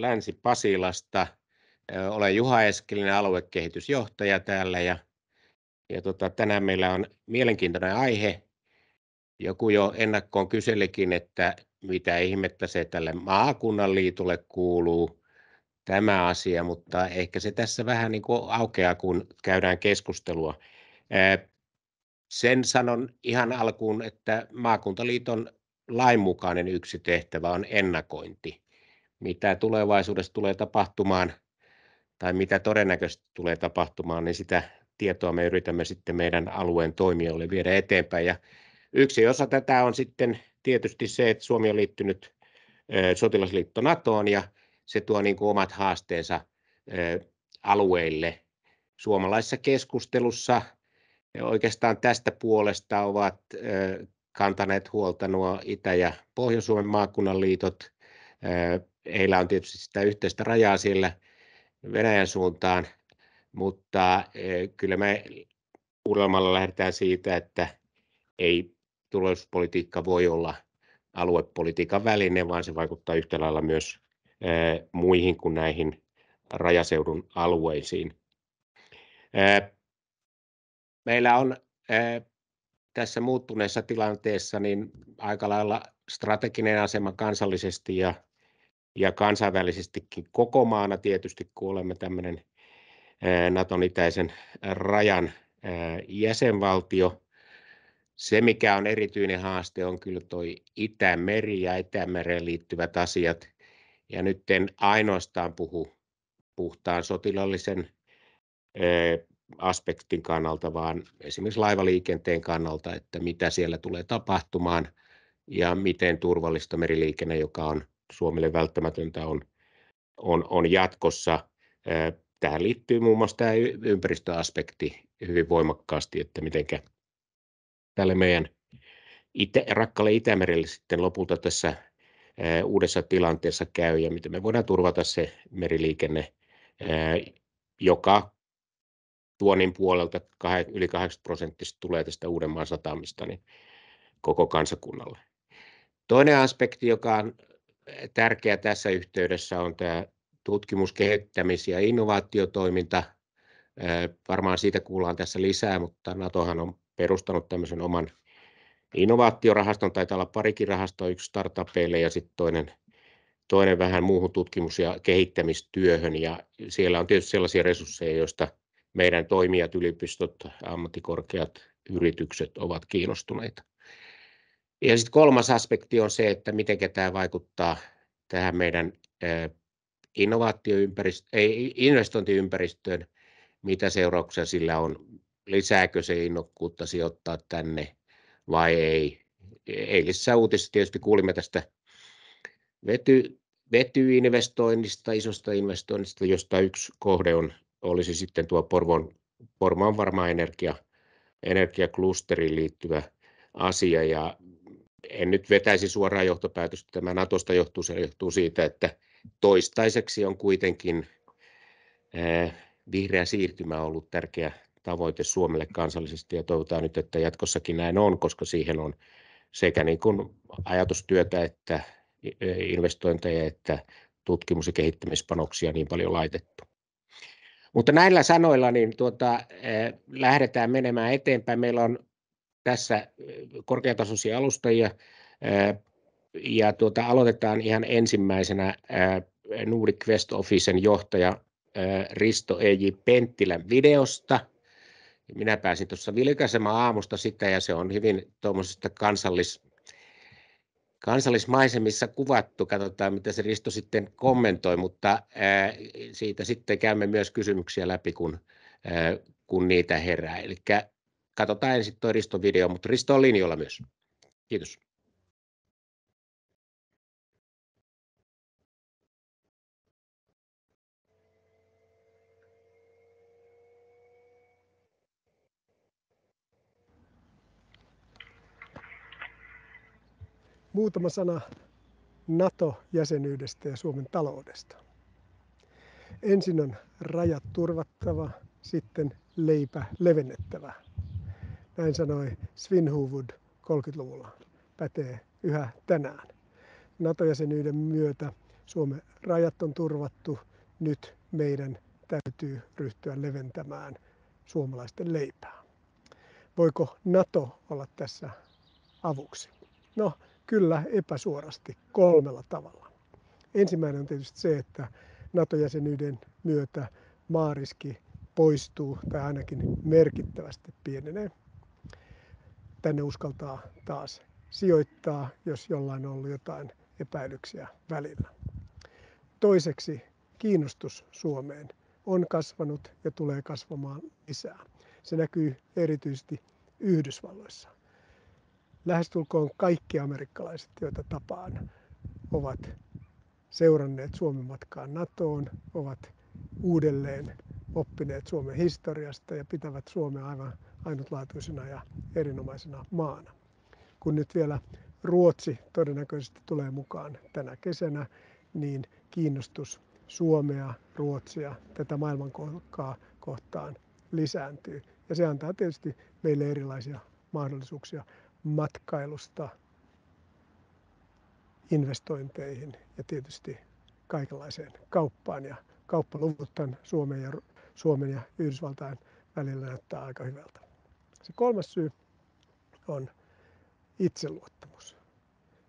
Länsi-Pasilasta. Olen Juha Eskelinen, aluekehitysjohtaja täällä ja, ja tota, tänään meillä on mielenkiintoinen aihe. Joku jo ennakkoon kyselikin, että mitä ihmettä se tälle maakunnan liitolle kuuluu tämä asia, mutta ehkä se tässä vähän niin kuin aukeaa, kun käydään keskustelua. Sen sanon ihan alkuun, että maakuntaliiton lainmukainen yksi tehtävä on ennakointi. Mitä tulevaisuudessa tulee tapahtumaan tai mitä todennäköisesti tulee tapahtumaan, niin sitä tietoa me yritämme sitten meidän alueen toimijoille viedä eteenpäin. Ja yksi osa tätä on sitten tietysti se, että Suomi on liittynyt sotilasliitto NATOon ja se tuo niin kuin omat haasteensa alueille. Suomalaisessa keskustelussa oikeastaan tästä puolesta ovat kantaneet huolta nuo Itä- ja Pohjois-Suomen maakunnan liitot. Heillä on tietysti sitä yhteistä rajaa siellä Venäjän suuntaan, mutta kyllä me Uudellamaalla lähdetään siitä, että ei turvallisuuspolitiikka voi olla aluepolitiikan väline, vaan se vaikuttaa yhtä lailla myös muihin kuin näihin rajaseudun alueisiin. Meillä on tässä muuttuneessa tilanteessa niin aika lailla strateginen asema kansallisesti ja, ja kansainvälisestikin koko maana tietysti, kun olemme tämmöinen Naton itäisen rajan jäsenvaltio. Se, mikä on erityinen haaste, on kyllä toi Itämeri ja Itämereen liittyvät asiat. Ja nyt en ainoastaan puhu puhtaan sotilaallisen aspektin kannalta, vaan esimerkiksi laivaliikenteen kannalta, että mitä siellä tulee tapahtumaan ja miten turvallista meriliikenne, joka on Suomelle välttämätöntä, on, on, on jatkossa. Tähän liittyy muun muassa tämä ympäristöaspekti hyvin voimakkaasti, että mitenkä tälle meidän itä, rakkaalle Itämerelle sitten lopulta tässä uudessa tilanteessa käy ja miten me voidaan turvata se meriliikenne, joka tuonnin puolelta yli 80% tulee tästä Uudenmaan satamista niin koko kansakunnalle. Toinen aspekti, joka on tärkeä tässä yhteydessä, on tämä tutkimus-, kehittämis- ja innovaatiotoiminta. Varmaan siitä kuullaan tässä lisää, mutta Natohan on perustanut tämmöisen oman innovaatiorahaston, taitaa olla parikin rahastoa, yksi startupeille ja sitten toinen, toinen vähän muuhun tutkimus- ja kehittämistyöhön. Ja siellä on tietysti sellaisia resursseja, joista meidän toimijat, yliopistot, ammattikorkeat, yritykset ovat kiinnostuneita. Ja sitten kolmas aspekti on se, että miten tämä vaikuttaa tähän meidän investointiympäristöön, mitä seurauksia sillä on, lisääkö se innokkuutta sijoittaa tänne vai ei. Eilisessä uutisessa tietysti kuulimme tästä vety, vetyinvestoinnista, isosta investoinnista, josta yksi kohde on olisi sitten tuo Porvoon, Porvoon varmaan energia, energiaklusteriin liittyvä asia. Ja en nyt vetäisi suoraan johtopäätöstä, tämä Natosta johtuu, se johtuu siitä, että toistaiseksi on kuitenkin vihreä siirtymä ollut tärkeä tavoite Suomelle kansallisesti ja toivotaan nyt, että jatkossakin näin on, koska siihen on sekä niin kuin ajatustyötä että investointeja että tutkimus- ja kehittämispanoksia niin paljon laitettu. Mutta näillä sanoilla niin tuota, lähdetään menemään eteenpäin. Meillä on tässä korkeatasoisia alustajia ja tuota, aloitetaan ihan ensimmäisenä Nordic West Officen johtaja Risto E.J. Penttilän videosta. Minä pääsin tuossa vilkaisemaan aamusta sitä ja se on hyvin tuommoisesta kansallis kansallismaisemissa kuvattu. Katsotaan, mitä se Risto sitten kommentoi, mutta siitä sitten käymme myös kysymyksiä läpi, kun, kun niitä herää. Eli katsotaan ensin tuo Riston video, mutta Risto on linjoilla myös. Kiitos. Muutama sana NATO-jäsenyydestä ja Suomen taloudesta. Ensin on rajat turvattava, sitten leipä levennettävä. Näin sanoi Svinhuvud 30-luvulla. Pätee yhä tänään. NATO-jäsenyyden myötä Suomen rajat on turvattu, nyt meidän täytyy ryhtyä leventämään suomalaisten leipää. Voiko NATO olla tässä avuksi? No kyllä epäsuorasti kolmella tavalla. Ensimmäinen on tietysti se, että NATO-jäsenyyden myötä maariski poistuu tai ainakin merkittävästi pienenee. Tänne uskaltaa taas sijoittaa, jos jollain on ollut jotain epäilyksiä välillä. Toiseksi kiinnostus Suomeen on kasvanut ja tulee kasvamaan lisää. Se näkyy erityisesti Yhdysvalloissa. Lähestulkoon kaikki amerikkalaiset, joita tapaan, ovat seuranneet Suomen matkaa NATOon, ovat uudelleen oppineet Suomen historiasta ja pitävät Suomea aivan ainutlaatuisena ja erinomaisena maana. Kun nyt vielä Ruotsi todennäköisesti tulee mukaan tänä kesänä, niin kiinnostus Suomea, Ruotsia, tätä maailmankolkkaa kohtaan lisääntyy. Ja se antaa tietysti meille erilaisia mahdollisuuksia matkailusta investointeihin ja tietysti kaikenlaiseen kauppaan. Ja kauppaluvuthan Suomen ja, Suomen ja Yhdysvaltain välillä näyttää aika hyvältä. Se kolmas syy on itseluottamus.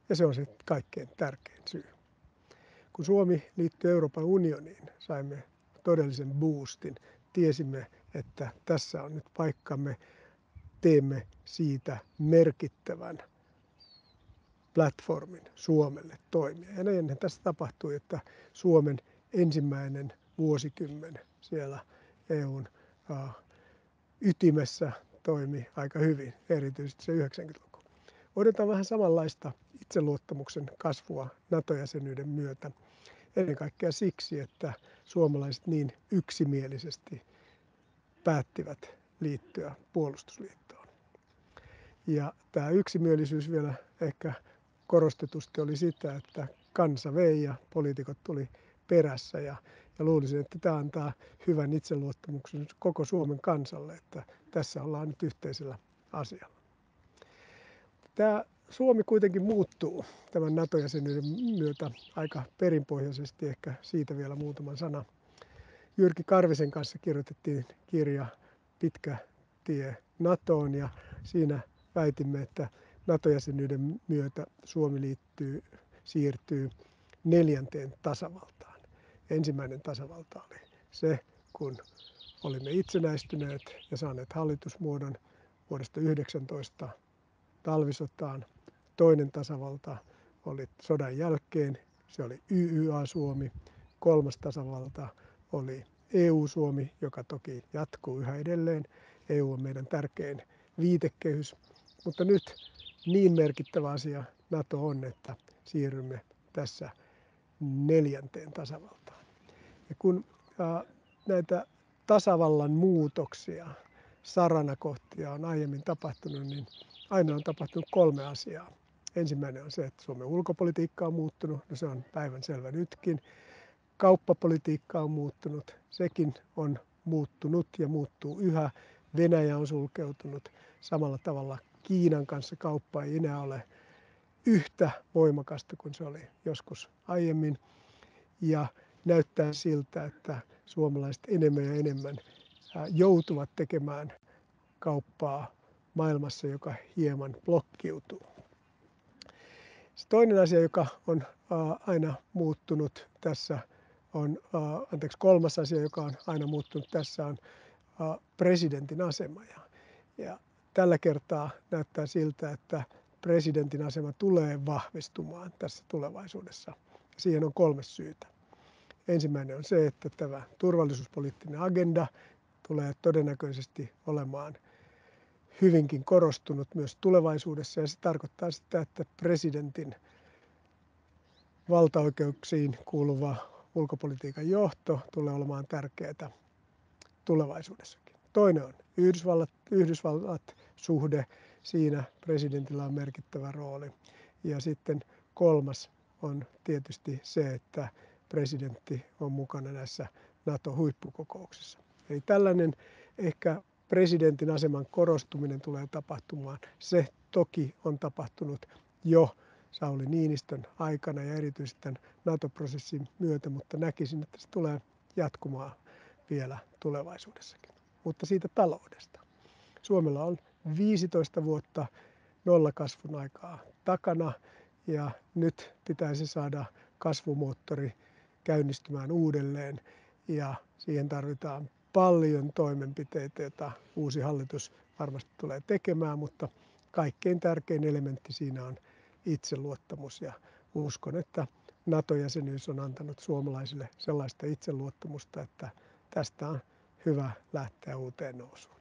Ja se on se kaikkein tärkein syy. Kun Suomi liittyi Euroopan unioniin, saimme todellisen boostin. Tiesimme, että tässä on nyt paikkamme. Teemme siitä merkittävän platformin Suomelle toimia. Ja näin tässä tapahtui, että Suomen ensimmäinen vuosikymmen siellä EUn ytimessä toimi aika hyvin, erityisesti se 90-luku. Odotetaan vähän samanlaista itseluottamuksen kasvua NATO-jäsenyyden myötä. Ennen kaikkea siksi, että suomalaiset niin yksimielisesti päättivät liittyä puolustusliittoon. Ja tämä yksimielisyys vielä ehkä korostetusti oli sitä, että kansa vei ja poliitikot tuli perässä. Ja, ja luulisin, että tämä antaa hyvän itseluottamuksen koko Suomen kansalle, että tässä ollaan nyt yhteisellä asialla. Tämä Suomi kuitenkin muuttuu tämän NATO-jäsenyyden myötä aika perinpohjaisesti, ehkä siitä vielä muutaman sana. Jyrki Karvisen kanssa kirjoitettiin kirja Pitkä tie NATOon ja siinä väitimme, että NATO-jäsenyyden myötä Suomi liittyy, siirtyy neljänteen tasavaltaan. Ensimmäinen tasavalta oli se, kun olimme itsenäistyneet ja saaneet hallitusmuodon vuodesta 19 talvisotaan. Toinen tasavalta oli sodan jälkeen, se oli YYA-Suomi. Kolmas tasavalta oli EU-Suomi, joka toki jatkuu yhä edelleen. EU on meidän tärkein viitekehys, mutta nyt niin merkittävä asia NATO on, että siirrymme tässä neljänteen tasavaltaan. Ja kun näitä tasavallan muutoksia, saranakohtia on aiemmin tapahtunut, niin aina on tapahtunut kolme asiaa. Ensimmäinen on se, että Suomen ulkopolitiikka on muuttunut, no se on päivän selvä nytkin. Kauppapolitiikka on muuttunut, sekin on muuttunut ja muuttuu yhä. Venäjä on sulkeutunut samalla tavalla Kiinan kanssa kauppa ei enää ole yhtä voimakasta kuin se oli joskus aiemmin. Ja näyttää siltä, että suomalaiset enemmän ja enemmän joutuvat tekemään kauppaa maailmassa, joka hieman blokkiutuu. Se toinen asia, joka on aina muuttunut tässä, on, anteeksi, kolmas asia, joka on aina muuttunut tässä, on presidentin asema. Ja, tällä kertaa näyttää siltä, että presidentin asema tulee vahvistumaan tässä tulevaisuudessa. Siihen on kolme syytä. Ensimmäinen on se, että tämä turvallisuuspoliittinen agenda tulee todennäköisesti olemaan hyvinkin korostunut myös tulevaisuudessa ja se tarkoittaa sitä, että presidentin valtaoikeuksiin kuuluva ulkopolitiikan johto tulee olemaan tärkeää tulevaisuudessakin. Toinen on Yhdysvallat, Yhdysvallat suhde, siinä presidentillä on merkittävä rooli. Ja sitten kolmas on tietysti se, että presidentti on mukana näissä NATO-huippukokouksissa. Eli tällainen ehkä presidentin aseman korostuminen tulee tapahtumaan. Se toki on tapahtunut jo Sauli Niinistön aikana ja erityisesti tämän NATO-prosessin myötä, mutta näkisin, että se tulee jatkumaan vielä tulevaisuudessakin. Mutta siitä taloudesta. Suomella on 15 vuotta nollakasvun aikaa takana ja nyt pitäisi saada kasvumoottori käynnistymään uudelleen ja siihen tarvitaan paljon toimenpiteitä, joita uusi hallitus varmasti tulee tekemään, mutta kaikkein tärkein elementti siinä on itseluottamus ja uskon, että NATO-jäsenyys on antanut suomalaisille sellaista itseluottamusta, että tästä on hyvä lähteä uuteen nousuun.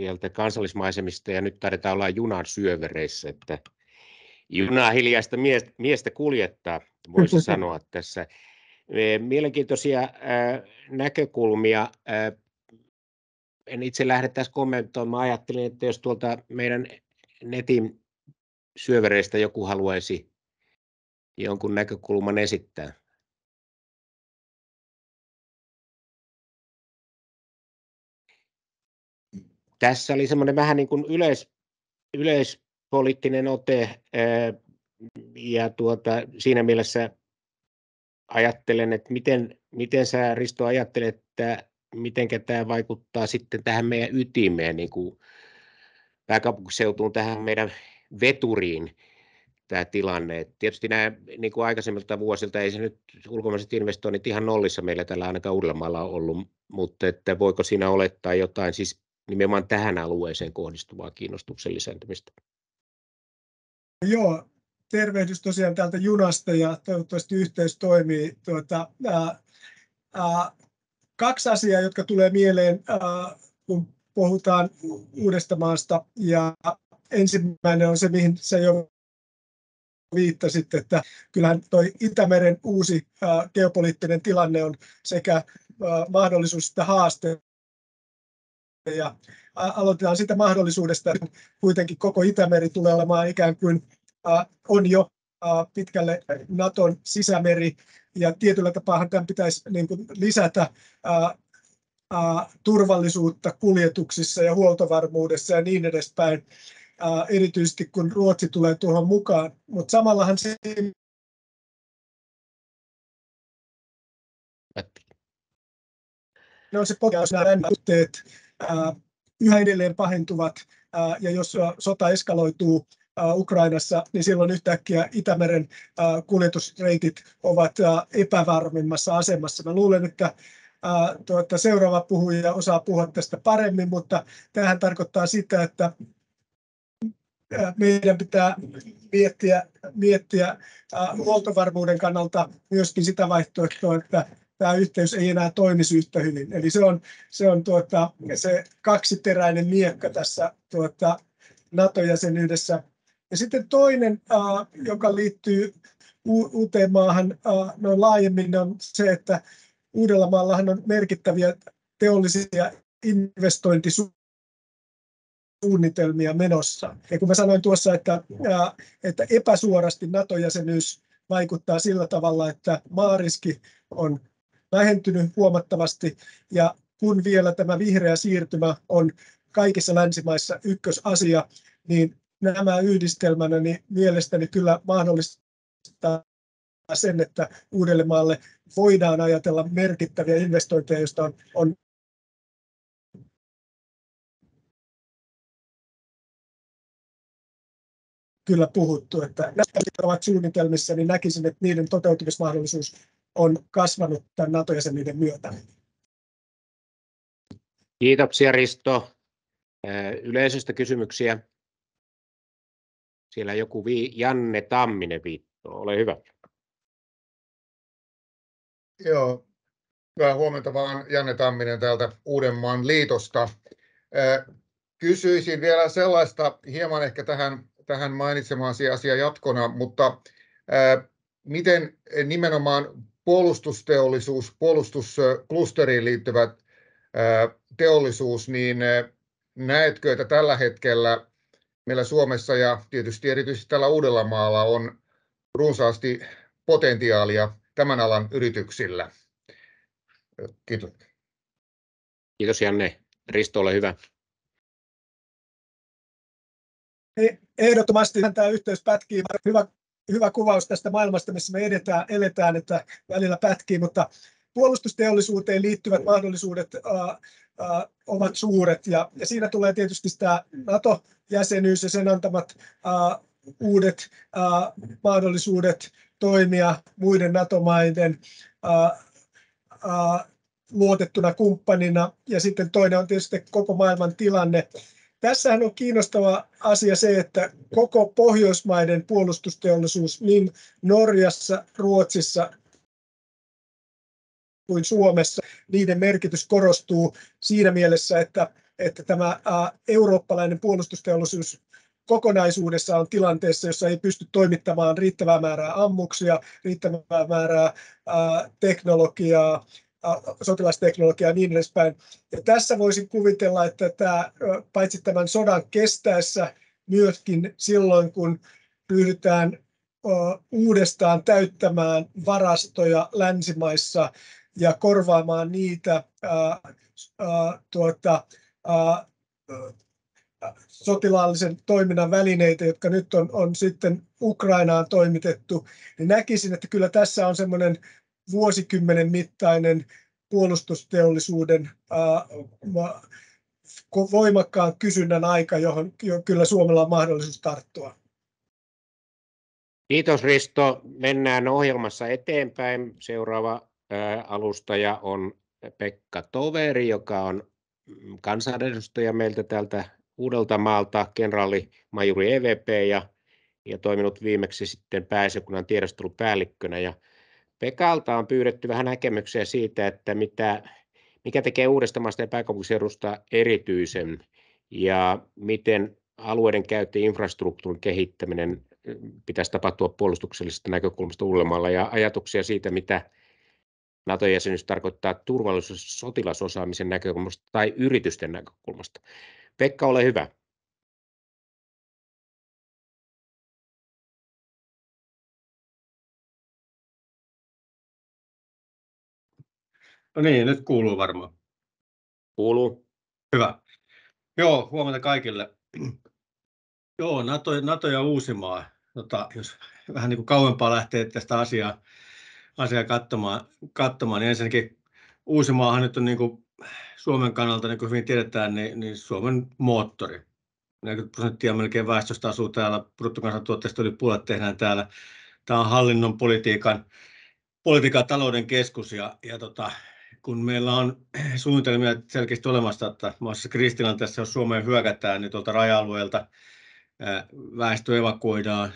Sieltä kansallismaisemista ja nyt taidetaan olla junan syövereissä, että junaa hiljaista miestä kuljettaa, voisi sanoa tässä. Mielenkiintoisia näkökulmia. En itse lähde tässä kommentoimaan. Ajattelin, että jos tuolta meidän netin syövereistä joku haluaisi jonkun näkökulman esittää. Tässä oli semmoinen vähän niin kuin yleis, yleispoliittinen ote ja tuota, siinä mielessä ajattelen, että miten, miten sä Risto ajattelet, että miten tämä vaikuttaa sitten tähän meidän ytimeen, niin kuin pääkaupunkiseutuun, tähän meidän veturiin tämä tilanne. Et tietysti nämä niin kuin aikaisemmilta vuosilta ei se nyt ulkomaiset investoinnit ihan nollissa meillä tällä ainakaan Uudellamaalla ollut, mutta että voiko siinä olettaa jotain siis nimenomaan tähän alueeseen kohdistuvaa kiinnostuksen lisääntymistä? Joo, tervehdys tosiaan täältä junasta ja toivottavasti yhteys toimii. Tuota, ää, ää, kaksi asiaa, jotka tulee mieleen, ää, kun puhutaan uudesta maasta. Ja ensimmäinen on se, mihin se jo viittasit, että kyllähän tuo Itämeren uusi ää, geopoliittinen tilanne on sekä ää, mahdollisuus että haaste ja aloitetaan siitä mahdollisuudesta, että kuitenkin koko Itämeri tulee olemaan ikään kuin on jo pitkälle Naton sisämeri ja tietyllä tapaa tämän pitäisi niin kuin lisätä turvallisuutta kuljetuksissa ja huoltovarmuudessa ja niin edespäin, erityisesti kun Ruotsi tulee tuohon mukaan. Mutta samallahan se ne on se potentiaalisuhteet yhä edelleen pahentuvat ja jos sota eskaloituu Ukrainassa, niin silloin yhtäkkiä Itämeren kuljetusreitit ovat epävarmimmassa asemassa. Mä luulen, että tuota, seuraava puhuja osaa puhua tästä paremmin, mutta tähän tarkoittaa sitä, että meidän pitää miettiä, miettiä huoltovarmuuden kannalta myöskin sitä vaihtoehtoa, että tämä yhteys ei enää toimisi yhtä hyvin. Eli se on se, on tuota, se kaksiteräinen miekka tässä tuota, NATO-jäsenyydessä. Ja sitten toinen, joka liittyy uuteen maahan noin laajemmin, on se, että Uudellamaallahan on merkittäviä teollisia investointisuunnitelmia menossa. Ja kun mä sanoin tuossa, että, että epäsuorasti NATO-jäsenyys vaikuttaa sillä tavalla, että maariski on vähentynyt huomattavasti. Ja kun vielä tämä vihreä siirtymä on kaikissa länsimaissa ykkösasia, niin nämä yhdistelmänä niin mielestäni kyllä mahdollistaa sen, että Uudellemaalle voidaan ajatella merkittäviä investointeja, joista on, on kyllä puhuttu, että nämä ovat suunnitelmissa, niin näkisin, että niiden toteutumismahdollisuus on kasvanut tämän NATO-jäsenyyden myötä. Kiitoksia Risto. Yleisöstä kysymyksiä. Siellä joku vii, Janne Tamminen viittoo, ole hyvä. Joo, hyvää huomenta vaan Janne Tamminen täältä Uudenmaan liitosta. Kysyisin vielä sellaista hieman ehkä tähän, tähän mainitsemaasi asia jatkona, mutta miten nimenomaan puolustusteollisuus, puolustusklusteriin liittyvät teollisuus, niin näetkö, että tällä hetkellä meillä Suomessa ja tietysti erityisesti täällä Uudellamaalla on runsaasti potentiaalia tämän alan yrityksillä. Kiitos. Kiitos Janne. Risto, ole hyvä. Ehdottomasti tämä yhteys pätkii. Hyvä, hyvä kuvaus tästä maailmasta, missä me edetään, eletään, että välillä pätkii, mutta puolustusteollisuuteen liittyvät mahdollisuudet uh, uh, ovat suuret ja, ja siinä tulee tietysti tämä NATO-jäsenyys ja sen antamat uh, uudet uh, mahdollisuudet toimia muiden NATO-maiden luotettuna kumppanina ja sitten toinen on tietysti koko maailman tilanne. Tässähän on kiinnostava asia se, että koko Pohjoismaiden puolustusteollisuus niin Norjassa, Ruotsissa kuin Suomessa, niiden merkitys korostuu siinä mielessä, että, että tämä eurooppalainen puolustusteollisuus kokonaisuudessa on tilanteessa, jossa ei pysty toimittamaan riittävää määrää ammuksia, riittävää määrää teknologiaa, sotilasteknologiaa ja niin edespäin. Ja tässä voisin kuvitella, että tämä, paitsi tämän sodan kestäessä, myöskin silloin, kun ryhdytään uudestaan täyttämään varastoja länsimaissa ja korvaamaan niitä ää, ää, tuota, ää, sotilaallisen toiminnan välineitä, jotka nyt on, on sitten Ukrainaan toimitettu, niin näkisin, että kyllä tässä on semmoinen vuosikymmenen mittainen puolustusteollisuuden voimakkaan kysynnän aika, johon kyllä Suomella on mahdollisuus tarttua. Kiitos Risto. Mennään ohjelmassa eteenpäin. Seuraava alustaja on Pekka Toveri, joka on kansanedustaja meiltä täältä Uudeltamaalta, kenraali majuri EVP ja, ja toiminut viimeksi sitten pääsekunnan tiedustelupäällikkönä. Ja Pekalta on pyydetty vähän näkemyksiä siitä, että mitä, mikä tekee Uudestamaasta ja pääkaupunkiseudusta erityisen ja miten alueiden käyttö ja infrastruktuurin kehittäminen pitäisi tapahtua puolustuksellisesta näkökulmasta Uudellamaalla ja ajatuksia siitä, mitä NATO-jäsenyys tarkoittaa turvallisuus- sotilasosaamisen näkökulmasta tai yritysten näkökulmasta. Pekka, ole hyvä. No niin, nyt kuuluu varmaan. Kuuluu. Hyvä. Joo, huomenta kaikille. Joo, NATO, NATO ja Uusimaa. Tota, jos vähän niin kuin kauempaa lähtee tästä asiaa, asiaa katsomaan, katsomaan, niin ensinnäkin Uusimaahan nyt on niin kuin Suomen kannalta, niin kuin hyvin tiedetään, niin, niin Suomen moottori. 40 prosenttia melkein väestöstä asuu täällä, bruttokansantuotteesta yli puolet tehdään täällä. Tämä on hallinnon politiikan, politiikan talouden keskus ja, ja tota, kun meillä on suunnitelmia selkeästi olemassa, että maassa kristilanteessa, jos Suomeen hyökätään, niin tuolta raja-alueelta väestö evakuoidaan,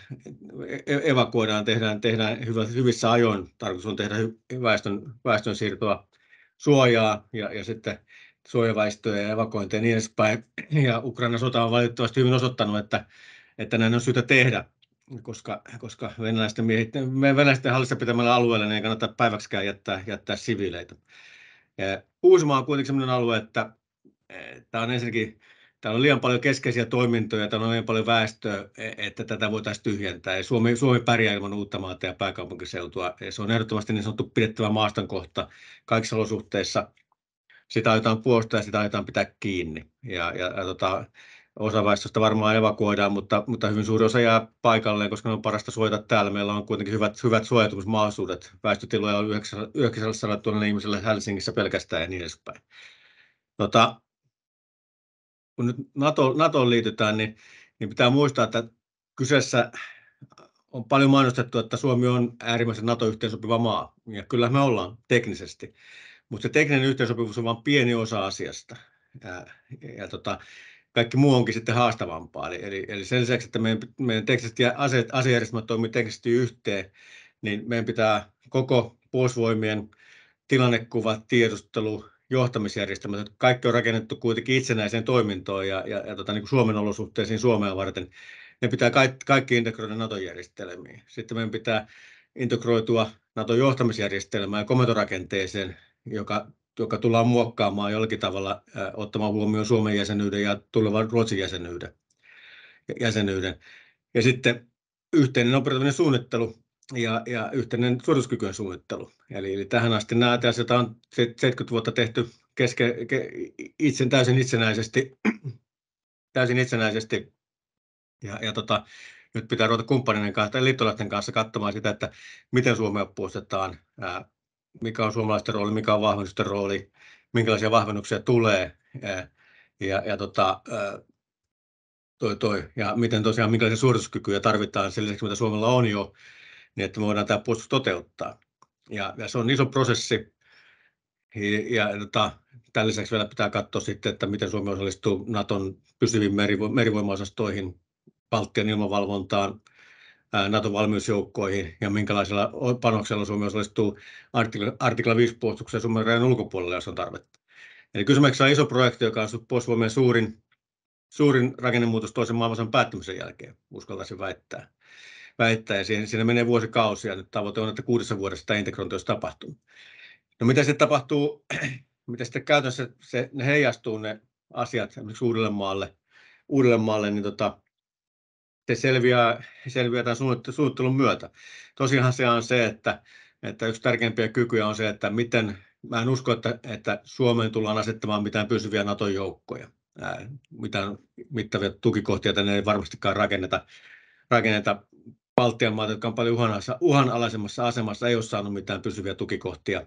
e-, evakuoidaan tehdään, tehdään hyvissä ajoin. Tarkoitus on tehdä väestön, väestön siirtoa suojaa ja, ja sitten suojaväistöä ja evakuointia ja niin edespäin. Ja Ukrainan sota on valitettavasti hyvin osoittanut, että, että näin on syytä tehdä, koska, koska venäläisten, miehit, venäläisten hallissa pitämällä alueella niin ei kannata päiväksikään jättää, jättää siviileitä. Uusimaa on kuitenkin sellainen alue, että tämä on ensinnäkin Täällä on liian paljon keskeisiä toimintoja, täällä on liian paljon väestöä, e, että tätä voitaisiin tyhjentää. Suomi, Suomi pärjää ilman uutta maata ja pääkaupunkiseutua. Se on ehdottomasti niin sanottu pidettävä maaston kohta kaikissa olosuhteissa. Sitä aiotaan puolustaa ja sitä aiotaan pitää kiinni. Ja, ja, ja tota, osa väestöstä varmaan evakuoidaan, mutta, mutta hyvin suuri osa jää paikalleen, koska on parasta suojata täällä. Meillä on kuitenkin hyvät, hyvät suojatumismahdollisuudet. Väestötiloja on 900 000 ihmiselle Helsingissä pelkästään ja niin edespäin. Tota, kun nyt NATO, NATOon liitytään, niin, niin pitää muistaa, että kyseessä on paljon mainostettu, että Suomi on äärimmäisen NATO-yhteensopiva maa. Ja kyllä me ollaan teknisesti. Mutta se tekninen yhteensopivuus on vain pieni osa asiasta. Ja, ja tota, kaikki muu onkin sitten haastavampaa. Eli, eli, eli sen lisäksi, että meidän, meidän tekniset ja ase, asejärjestelmät toimii teknisesti yhteen, niin meidän pitää koko puolustusvoimien tilannekuva, tiedustelu, johtamisjärjestelmät, jotka kaikki on rakennettu kuitenkin itsenäiseen toimintoon ja, ja, ja tota, niin kuin Suomen olosuhteisiin Suomea varten. Ne pitää kaikki, kaikki integroida NATO-järjestelmiin. Sitten meidän pitää integroitua NATO-johtamisjärjestelmään ja komentorakenteeseen, joka, joka tullaan muokkaamaan jollakin tavalla ottamaan huomioon Suomen jäsenyyden ja tulevan Ruotsin jäsenyyden. jäsenyyden. Ja sitten yhteinen operatiivinen suunnittelu ja, ja yhteinen suorituskykyjen suunnittelu. Eli, eli tähän asti nämä asiat on 70 vuotta tehty keske, ke, itse, täysin itsenäisesti, täysin itsenäisesti ja, ja tota, nyt pitää ruveta kumppaninen kanssa ja liittolaisten kanssa katsomaan sitä, että miten Suomea puolustetaan, mikä on suomalaisten rooli, mikä on vahvennusten rooli, minkälaisia vahvennuksia tulee ja, ja tota, toi, toi, ja miten tosiaan minkälaisia suorituskykyjä tarvitaan sen lisäksi, mitä Suomella on jo, niin että me voidaan tämä puolustus toteuttaa. Ja, ja se on iso prosessi. Ja, ja tota, tämän lisäksi vielä pitää katsoa sitten, että miten Suomi osallistuu Naton pysyviin merivo- merivoimaosastoihin, Baltian ilmavalvontaan, NATO-valmiusjoukkoihin ja minkälaisella panoksella Suomi osallistuu artikla, artikla 5 puolustukseen Suomen rajan ulkopuolella, jos on tarvetta. Eli kysymyksessä on iso projekti, joka on puolustusvoimien suurin, suurin rakennemuutos toisen maailmansodan päättymisen jälkeen, uskaltaisin väittää väittää, ja siinä, siinä menee vuosikausia. Nyt tavoite on, että kuudessa vuodessa tämä integrointi olisi tapahtunut. No mitä sitten tapahtuu, miten sitten käytännössä se, ne heijastuu ne asiat esimerkiksi Uudellemaalle, Uudellemaalle niin tota, se selviää, selviää tämän suunnittelun myötä. Tosiaan se on se, että, että yksi tärkeimpiä kykyjä on se, että miten, mä en usko, että, että Suomeen tullaan asettamaan mitään pysyviä NATO-joukkoja. mitään mittavia tukikohtia tänne ei varmastikaan rakenneta, rakenneta Baltian maat, jotka on paljon uhanalaisemmassa asemassa, ei ole saanut mitään pysyviä tukikohtia.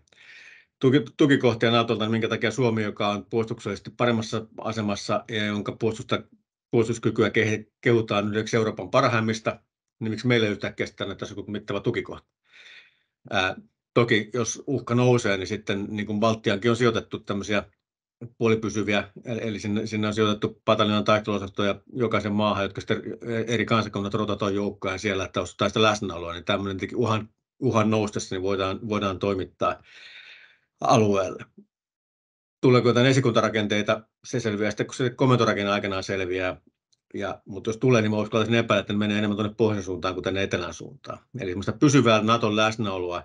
Tuki, tukikohtia Natolta, minkä takia Suomi, joka on puolustuksellisesti paremmassa asemassa ja jonka puolustusta, puolustuskykyä kehutaan yhdeksi Euroopan parhaimmista, niin miksi meillä ei yhtäkkiä sitten tässä joku mittava tukikohta. Ää, toki jos uhka nousee, niin sitten niin kuin Baltiankin on sijoitettu tämmöisiä puolipysyviä, eli sinne, sinne on sijoitettu pataljonan taisteluosastoja jokaisen maahan, jotka sitten eri kansakunnat rotatoi joukkoja siellä, että ostetaan sitä läsnäoloa, niin tämmöinen uhan, uhan noustessa niin voidaan, voidaan toimittaa alueelle. Tuleeko jotain esikuntarakenteita, se selviää sitten, kun se komentorakenne aikanaan selviää, ja, mutta jos tulee, niin mä uskaltaisin epäillä, että ne menee enemmän tuonne pohjoisen suuntaan kuin tänne etelän suuntaan. Eli semmoista pysyvää Naton läsnäoloa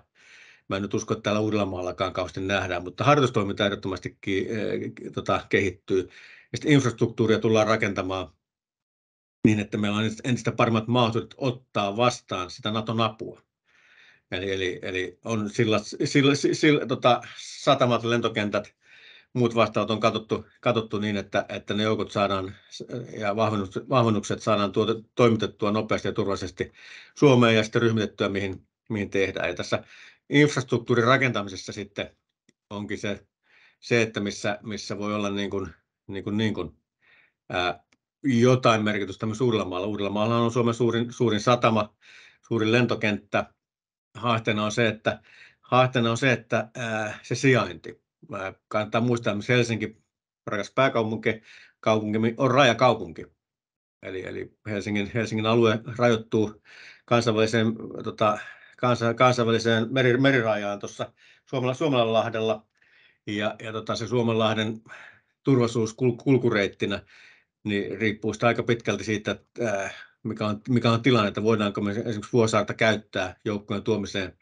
Mä en nyt usko, että täällä Uudellamaallakaan kauheasti nähdään, mutta harjoitustoiminta ehdottomasti äh, tota, kehittyy. Ja sitten infrastruktuuria tullaan rakentamaan niin, että meillä on entistä paremmat mahdollisuudet ottaa vastaan sitä Naton apua. Eli, eli, eli on sillä, sillä, sillä tota, satamat, lentokentät, muut vastaavat on katsottu, katsottu niin, että, että ne joukot saadaan ja vahvennukset, vahvennukset saadaan tuota, toimitettua nopeasti ja turvallisesti Suomeen ja sitten ryhmitettyä, mihin, mihin tehdään. Ja tässä infrastruktuurin rakentamisessa sitten onkin se, se että missä, missä voi olla niin kuin, niin kuin, niin kuin, ää, jotain merkitystä myös Uudellamaalla. Uudellamaalla on Suomen suurin, suurin satama, suurin lentokenttä. Haasteena on se, että, haasteena on se, että ää, se sijainti. Kannattaa muistaa, että Helsinki, rakas pääkaupunki, kaupunki on rajakaupunki. Eli, eli Helsingin, Helsingin alue rajoittuu kansainväliseen tota, kansa, kansainväliseen meri, merirajaan tuossa Suomella, Suomenlahdella. Ja, ja tota, se Suomenlahden turvallisuus kul, kulkureittinä niin riippuu sitä aika pitkälti siitä, että, äh, mikä, on, mikä on tilanne, että voidaanko me esimerkiksi Vuosaarta käyttää joukkojen tuomiseen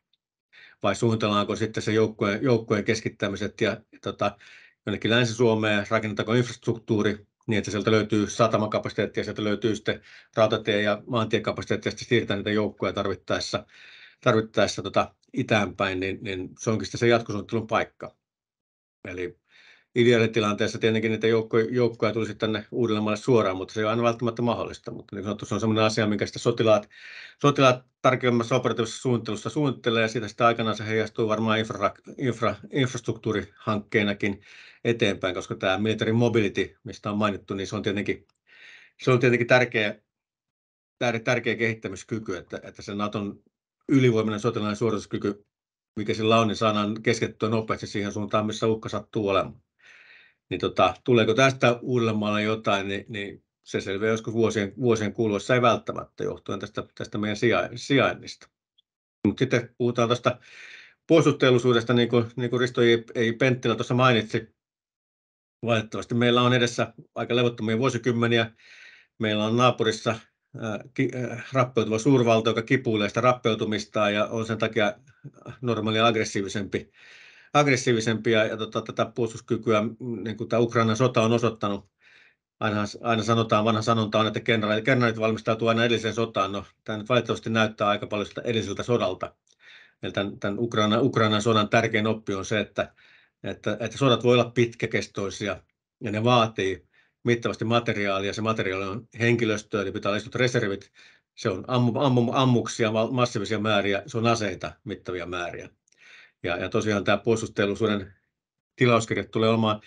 vai suunnitellaanko sitten se joukkojen, joukkojen keskittämiset ja tota, jonnekin Länsi-Suomeen, rakennetaanko infrastruktuuri niin, että sieltä löytyy satamakapasiteettia, sieltä löytyy sitten rautatie- ja maantiekapasiteettia, ja sitten siirtää niitä joukkoja tarvittaessa tarvittaessa tota itäänpäin, niin, niin se onkin sitten se jatkosuunnittelun paikka. Eli ideaalitilanteessa tietenkin niitä joukkoja, joukkoja tulisi tänne Uudellemaalle suoraan, mutta se ei ole aina välttämättä mahdollista. Mutta niin sanottu, se on sellainen asia, minkä sitten sotilaat, sotilaat tarkemmassa operatiivisessa suunnittelussa suunnittelee, ja siitä sitten aikanaan se heijastuu varmaan infra, infra, infrastruktuurihankkeenakin eteenpäin, koska tämä military mobility, mistä on mainittu, niin se on tietenkin, se on tietenkin tärkeä, tärkeä kehittämiskyky, että, että se Naton ylivoimainen sotilainen suorituskyky, mikä sillä on, niin saadaan keskittyä nopeasti siihen suuntaan, missä uhka sattuu olemaan. Niin tota, tuleeko tästä Uudellemaalle jotain, niin, niin se selviää joskus vuosien, vuosien kuluessa, ei välttämättä johtuen tästä, tästä meidän sijainnista. Mutta sitten puhutaan tuosta puolustusteollisuudesta, niin kuin, niin kuin Risto ei Penttilä tuossa mainitsi. Valitettavasti meillä on edessä aika levottomia vuosikymmeniä. Meillä on naapurissa rappeutuva suurvalta, joka kipuilee sitä rappeutumista ja on sen takia normaalia aggressiivisempi, aggressiivisempi ja, tota, tätä puolustuskykyä, niin kuin tämä Ukrainan sota on osoittanut, aina, aina sanotaan, vanha sanonta on, että kenraalit, kenraalit valmistautuu aina edelliseen sotaan. No, tämä nyt valitettavasti näyttää aika paljon sitä edelliseltä sodalta. Eli tämän, tämän Ukraina, Ukrainan sodan tärkein oppi on se, että, että, että sodat voi olla pitkäkestoisia ja ne vaatii mittavasti materiaalia. Se materiaali on henkilöstöä, eli pitää olla reservit. Se on ammu, ammu, ammuksia, massiivisia määriä, se on aseita, mittavia määriä. Ja, ja tosiaan tämä puolustusteollisuuden tilauskirjat tulee olemaan,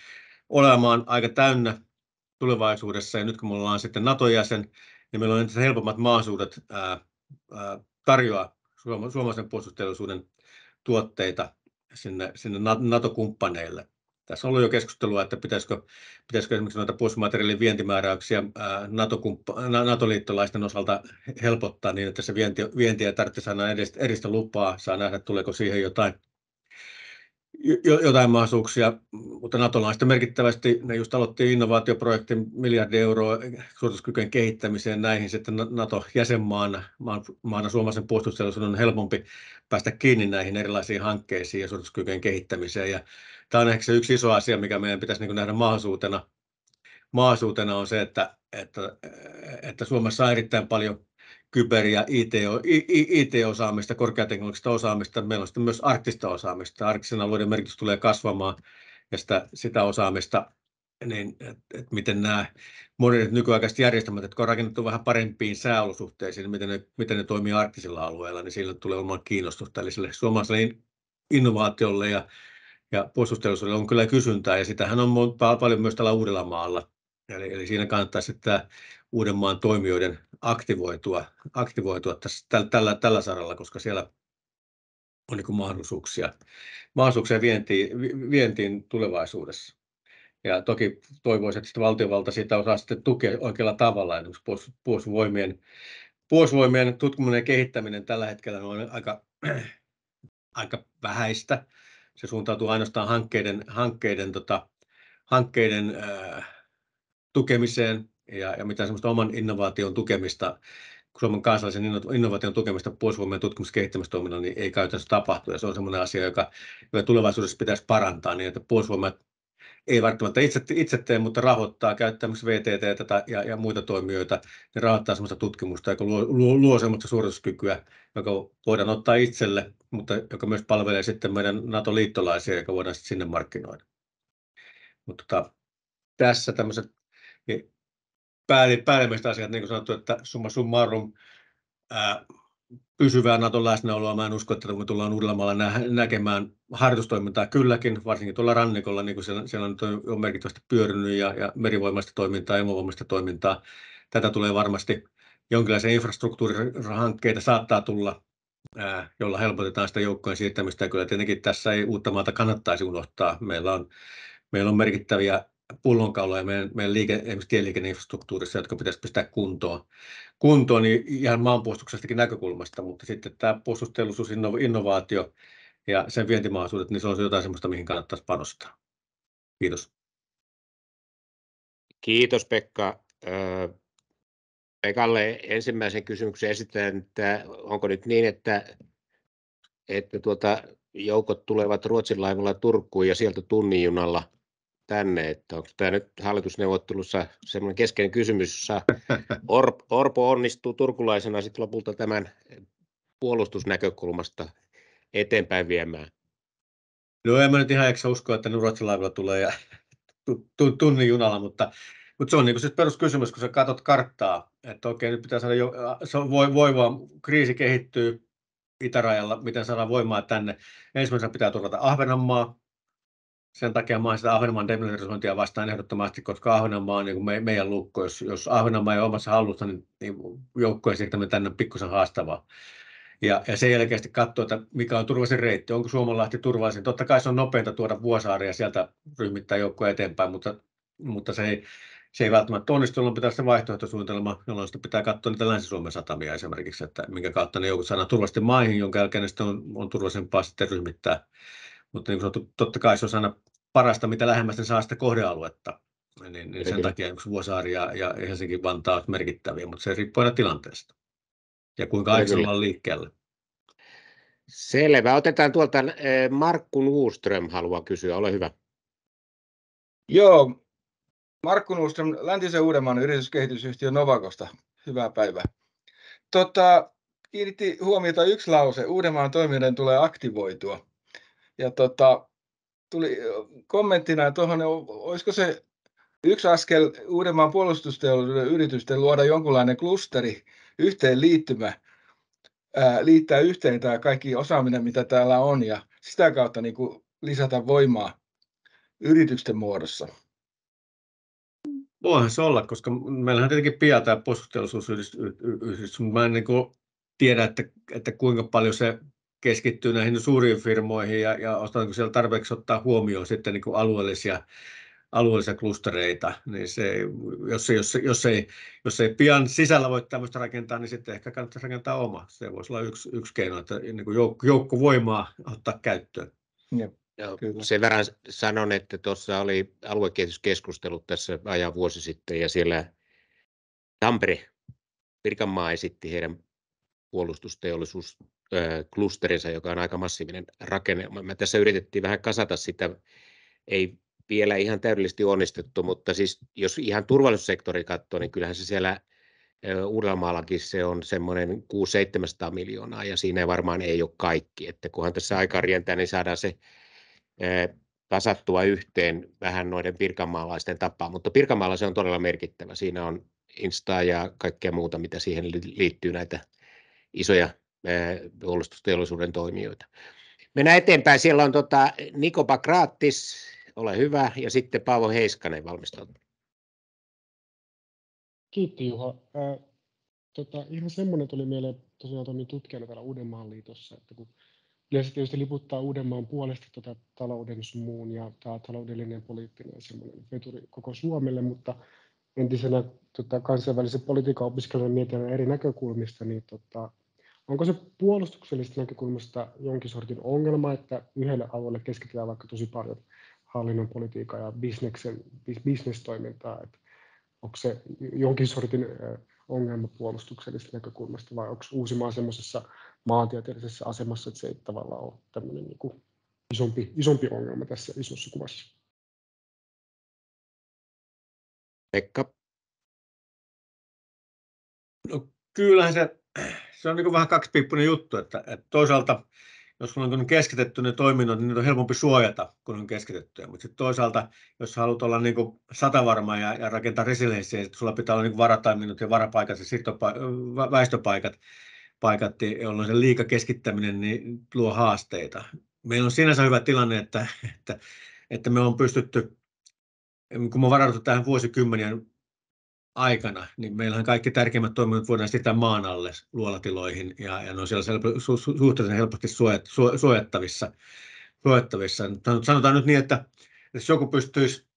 olemaan aika täynnä tulevaisuudessa. Ja nyt kun me ollaan sitten NATO-jäsen, niin meillä on entistä helpommat mahdollisuudet ää, ää, tarjoa suomalaisen puolustusteollisuuden tuotteita sinne, sinne NATO-kumppaneille. Tässä on ollut jo keskustelua, että pitäisikö, pitäisikö esimerkiksi noita puolustusmateriaalin vientimääräyksiä NATO-liittolaisten osalta helpottaa niin, että se vienti, vienti ei tarvitse saada edes, eristä lupaa, saa nähdä, tuleeko siihen jotain, jotain mahdollisuuksia, mutta Natolla on sitten merkittävästi, ne just aloitti innovaatioprojektin miljardi euroa suorituskykyjen kehittämiseen näihin sitten NATO-jäsenmaana, maana suomalaisen puolustusteollisuuden on helpompi päästä kiinni näihin erilaisiin hankkeisiin ja suorituskykyjen kehittämiseen. Ja tämä on ehkä se yksi iso asia, mikä meidän pitäisi niin nähdä mahdollisuutena, mahdollisuutena on se, että, että, että Suomessa on erittäin paljon kyber- ja IT-osaamista, korkeateknologista osaamista. Meillä on sitten myös arktista osaamista. Arktisen alueiden merkitys tulee kasvamaan ja sitä, sitä osaamista, niin että et miten nämä modernit nykyaikaiset järjestelmät, jotka on rakennettu vähän parempiin sääolosuhteisiin, miten ne, miten ne toimii arktisilla alueilla, niin sillä tulee olemaan kiinnostusta. Eli sille suomalaiselle innovaatiolle ja, ja puolustusteollisuudelle on kyllä kysyntää, ja sitähän on paljon myös tällä Uudellamaalla. Eli, eli siinä kannattaisi tämä Uudenmaan toimijoiden aktivoitua, aktivoitua tässä, tällä, tällä, tällä saralla, koska siellä on niin mahdollisuuksia, mahdollisuuksia vientiin, vientiin tulevaisuudessa. Ja toki toivoisin, että valtiovalta sitä osaa sitten tukea oikealla tavalla. Esimerkiksi puolustusvoimien, puolustusvoimien tutkiminen ja kehittäminen tällä hetkellä on aika, aika vähäistä. Se suuntautuu ainoastaan hankkeiden, hankkeiden, tota, hankkeiden äh, tukemiseen ja, ja mitään semmoista oman innovaation tukemista, Suomen kansallisen innovaation tukemista puolustusvoimien tutkimus- ja niin ei käytännössä tapahtu. Ja se on semmoinen asia, joka, joka tulevaisuudessa pitäisi parantaa niin, että puolustusvoimat ei välttämättä itse, itse tee, mutta rahoittaa käyttämässä VTT ja, ja muita toimijoita, niin rahoittaa sellaista tutkimusta, joka luo, luo, luo sellaista suorituskykyä, joka voidaan ottaa itselle, mutta joka myös palvelee sitten meidän NATO-liittolaisia, joka voidaan sinne markkinoida. Mutta tota, tässä tämmöiset päällimmäiset asiat, niin kuin sanottu, että summa summarum, ää, pysyvää Naton läsnäoloa. Mä en usko, että me tullaan Uudellamaalla nä- näkemään harjoitustoimintaa kylläkin, varsinkin tuolla rannikolla, niin kuin siellä, siellä on, on merkittävästi pyörinyt ja, ja merivoimaista toimintaa, ilmavoimaista toimintaa. Tätä tulee varmasti jonkinlaisia infrastruktuurihankkeita saattaa tulla, ää, jolla helpotetaan sitä joukkojen siirtämistä. Ja kyllä tietenkin tässä ei uutta maata kannattaisi unohtaa. Meillä on, meillä on merkittäviä pullonkauloja meidän, meidän liike, tieliikenneinfrastruktuurissa, jotka pitäisi pistää kuntoon, kuntoon niin ihan maanpuolustuksestakin näkökulmasta, mutta sitten tämä puolustusteollisuus, innovaatio ja sen vientimahdollisuudet, niin se on jotain sellaista, mihin kannattaisi panostaa. Kiitos. Kiitos Pekka. Pekalle ensimmäisen kysymyksen esitän, että onko nyt niin, että, että tuota, joukot tulevat Ruotsin laivalla Turkuun ja sieltä tunnin junalla tänne, että onko tämä nyt hallitusneuvottelussa semmoinen keskeinen kysymys, jossa Orpo onnistuu turkulaisena sitten lopulta tämän puolustusnäkökulmasta eteenpäin viemään? No en mä nyt ihan jaksa uskoa, että Ruotsin laivalla tulee ja tunnin junalla, mutta, mutta se on niin se peruskysymys, kun sä katsot karttaa, että okei, nyt pitää saada jo, se voi, voi vaan, kriisi kehittyy itärajalla, miten saadaan voimaa tänne. Ensimmäisenä pitää turvata Ahvenanmaa, sen takia mä olen sitä Ahvenanmaan demilitarisointia vastaan ehdottomasti, koska Ahvenanmaa on niin me, meidän lukko. Jos, jos Ahvenanmaa ei ole omassa hallussa, niin, niin joukkojen siirtäminen tänne on pikkusen haastavaa. Ja, ja sen jälkeen sitten katsoa, että mikä on turvallisen reitti, onko Suomenlahti turvallisin. Totta kai se on nopeinta tuoda Vuosaaria sieltä ryhmittää joukkoja eteenpäin, mutta, mutta se, ei, se ei välttämättä onnistu, jolloin pitää se vaihtoehtosuunnitelma, jolloin sitten pitää katsoa niitä Länsi-Suomen satamia esimerkiksi, että minkä kautta ne joukot saadaan turvallisesti maihin, jonka jälkeen ne on, on turvallisempaa sitten ryhmittää mutta niin kuin sanottu, totta kai se on aina parasta, mitä lähemmäs saa sitä kohdealuetta. Niin, niin sen takia yksi Vuosaari ja, ja Helsinki-Vantaa ovat merkittäviä, mutta se riippuu aina tilanteesta. Ja kuinka aikaisemmin on liikkeellä. Selvä. Otetaan tuolta eh, Markku Nuuström haluaa kysyä. Ole hyvä. Joo, Markku Nuuström, Läntisen Uudenmaan yrityskehitysyhtiö Novakosta. Hyvää päivää. Tota, kiinnitti huomiota yksi lause, Uudenmaan toimijoiden tulee aktivoitua. Ja tota, tuli kommenttina tuohon, olisiko se yksi askel Uudenmaan puolustusteollisuuden yritysten luoda jonkunlainen klusteri, yhteenliittymä, ää, liittää yhteen tämä kaikki osaaminen, mitä täällä on, ja sitä kautta niin kuin lisätä voimaa yritysten muodossa. Voihan se olla, koska meillähän tietenkin pian tämä puolustusteollisuusyhdistys, mutta mä en niin tiedä, että, että kuinka paljon se keskittyy näihin suuriin firmoihin ja, ja ostaako siellä tarpeeksi ottaa huomioon sitten niin kuin alueellisia, alueellisia klustereita, niin se, jos, jos, jos, ei, jos ei pian sisällä voi tämmöistä rakentaa, niin sitten ehkä kannattaisi rakentaa oma. Se voisi olla yksi, yksi keino, että niin kuin joukko, joukkovoimaa ottaa käyttöön. Jep. Joo, Kyllä. Sen verran sanon, että tuossa oli aluekehityskeskustelut tässä ajan vuosi sitten ja siellä Tampere, Pirkanmaa esitti heidän puolustusteollisuusklusterinsa, joka on aika massiivinen rakennelma. Me tässä yritettiin vähän kasata sitä, ei vielä ihan täydellisesti onnistettu, mutta siis jos ihan turvallisuussektori katsoo, niin kyllähän se siellä Uudellamaallakin se on semmoinen 600-700 miljoonaa ja siinä varmaan ei ole kaikki, että kunhan tässä aika rientää, niin saadaan se tasattua yhteen vähän noiden pirkanmaalaisten tapaan, mutta Pirkanmaalla se on todella merkittävä. Siinä on Insta ja kaikkea muuta, mitä siihen liittyy näitä isoja puolustusteollisuuden toimijoita. Mennään eteenpäin. Siellä on tota Niko Pakraattis, ole hyvä, ja sitten Paavo Heiskanen valmistautuu. Kiitti Juha. Äh, tota, ihan semmoinen tuli mieleen, tosiaan toimin tutkijana täällä Uudenmaan liitossa, että kun yleensä tietysti liputtaa Uudenmaan puolesta tota talouden muun ja tämä taloudellinen poliittinen semmoinen veturi koko Suomelle, mutta entisenä tota, kansainvälisen politiikan opiskelijan mietin eri näkökulmista, niin tota, onko se puolustuksellisesta näkökulmasta jonkin sortin ongelma, että yhdelle alueelle keskitytään vaikka tosi paljon hallinnon politiikkaa ja bisneksen, bisnestoimintaa, että onko se jonkin sortin ongelma puolustuksellisesta näkökulmasta vai onko Uusimaa semmoisessa maantieteellisessä asemassa, että se ei tavallaan ole tämmöinen niin kuin isompi, isompi ongelma tässä isossa kuvassa? Pekka? No, kyllähän se, se on niin vähän kaksipiippunen juttu, että, että toisaalta jos on on keskitetty ne toiminnot, niin niitä on helpompi suojata, kun on keskitettyjä. Mutta sitten toisaalta, jos haluat olla niin satavarma ja, ja rakentaa resilienssiä, että sulla pitää olla niin varataiminnot ja varapaikat ja siirtopa- väestöpaikat, paikat, jolloin se liika keskittäminen niin luo haasteita. Meillä on sinänsä hyvä tilanne, että, että, että me on pystytty, kun me on varauduttu tähän vuosikymmenien aikana, niin meillähän kaikki tärkeimmät toiminnot voidaan sitä maan alle luolatiloihin ja, ja ne on siellä su, su, suhteellisen helposti suojat, su, suojattavissa. suojattavissa. Sanotaan nyt niin, että jos joku pystyisi,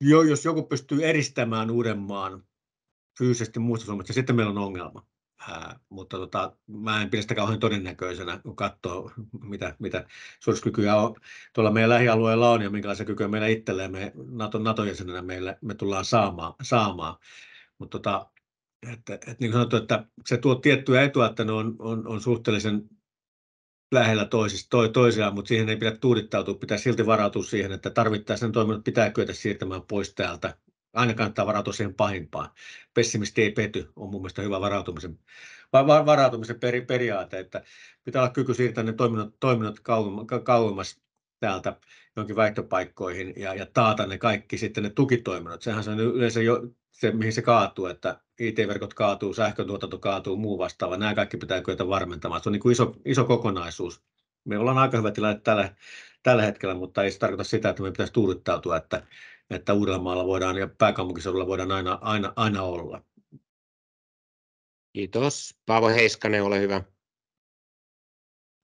jos joku pystyy eristämään Uudenmaan fyysisesti muusta Suomesta, sitten meillä on ongelma. Ää, mutta tota, mä en pidä sitä kauhean todennäköisenä, kun katsoo, mitä, mitä suorituskykyjä on, tuolla meidän lähialueella on ja minkälaisia kykyjä meillä itselleen me NATO, NATO-jäsenenä meille, me tullaan saamaan. saamaan. Mutta tota, että, että, niin kuin sanottu, että se tuo tiettyä etua, että ne on, on, on suhteellisen lähellä toisista, toi, toisiaan, mutta siihen ei pidä tuudittautua, pitää silti varautua siihen, että tarvittaessa toiminnot pitää kyetä siirtämään pois täältä aina kannattaa varautua siihen pahimpaan. Pessimisti ei pety, on mun mielestä hyvä varautumisen, varautumisen peri, periaate, että pitää olla kyky siirtää ne toiminnot, toiminnot kauemmas täältä jonkin vaihtopaikkoihin ja, ja taata ne kaikki sitten ne tukitoiminnot. Sehän se on yleensä jo se, mihin se kaatuu, että IT-verkot kaatuu, sähkötuotanto kaatuu, muu vastaava. Nämä kaikki pitää kyetä varmentamaan. Se on niin kuin iso, iso kokonaisuus. Me ollaan aika hyvä tilanne tällä, tällä hetkellä, mutta ei se tarkoita sitä, että me pitäisi tuudittautua, että että Uudellamaalla voidaan ja pääkaupunkiseudulla voidaan aina, aina, aina olla. Kiitos. Paavo Heiskanen, ole hyvä.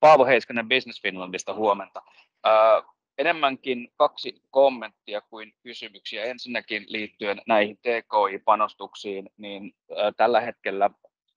Paavo Heiskanen Business Finlandista huomenta. Ää, enemmänkin kaksi kommenttia kuin kysymyksiä. Ensinnäkin liittyen näihin TKI-panostuksiin, niin ää, tällä hetkellä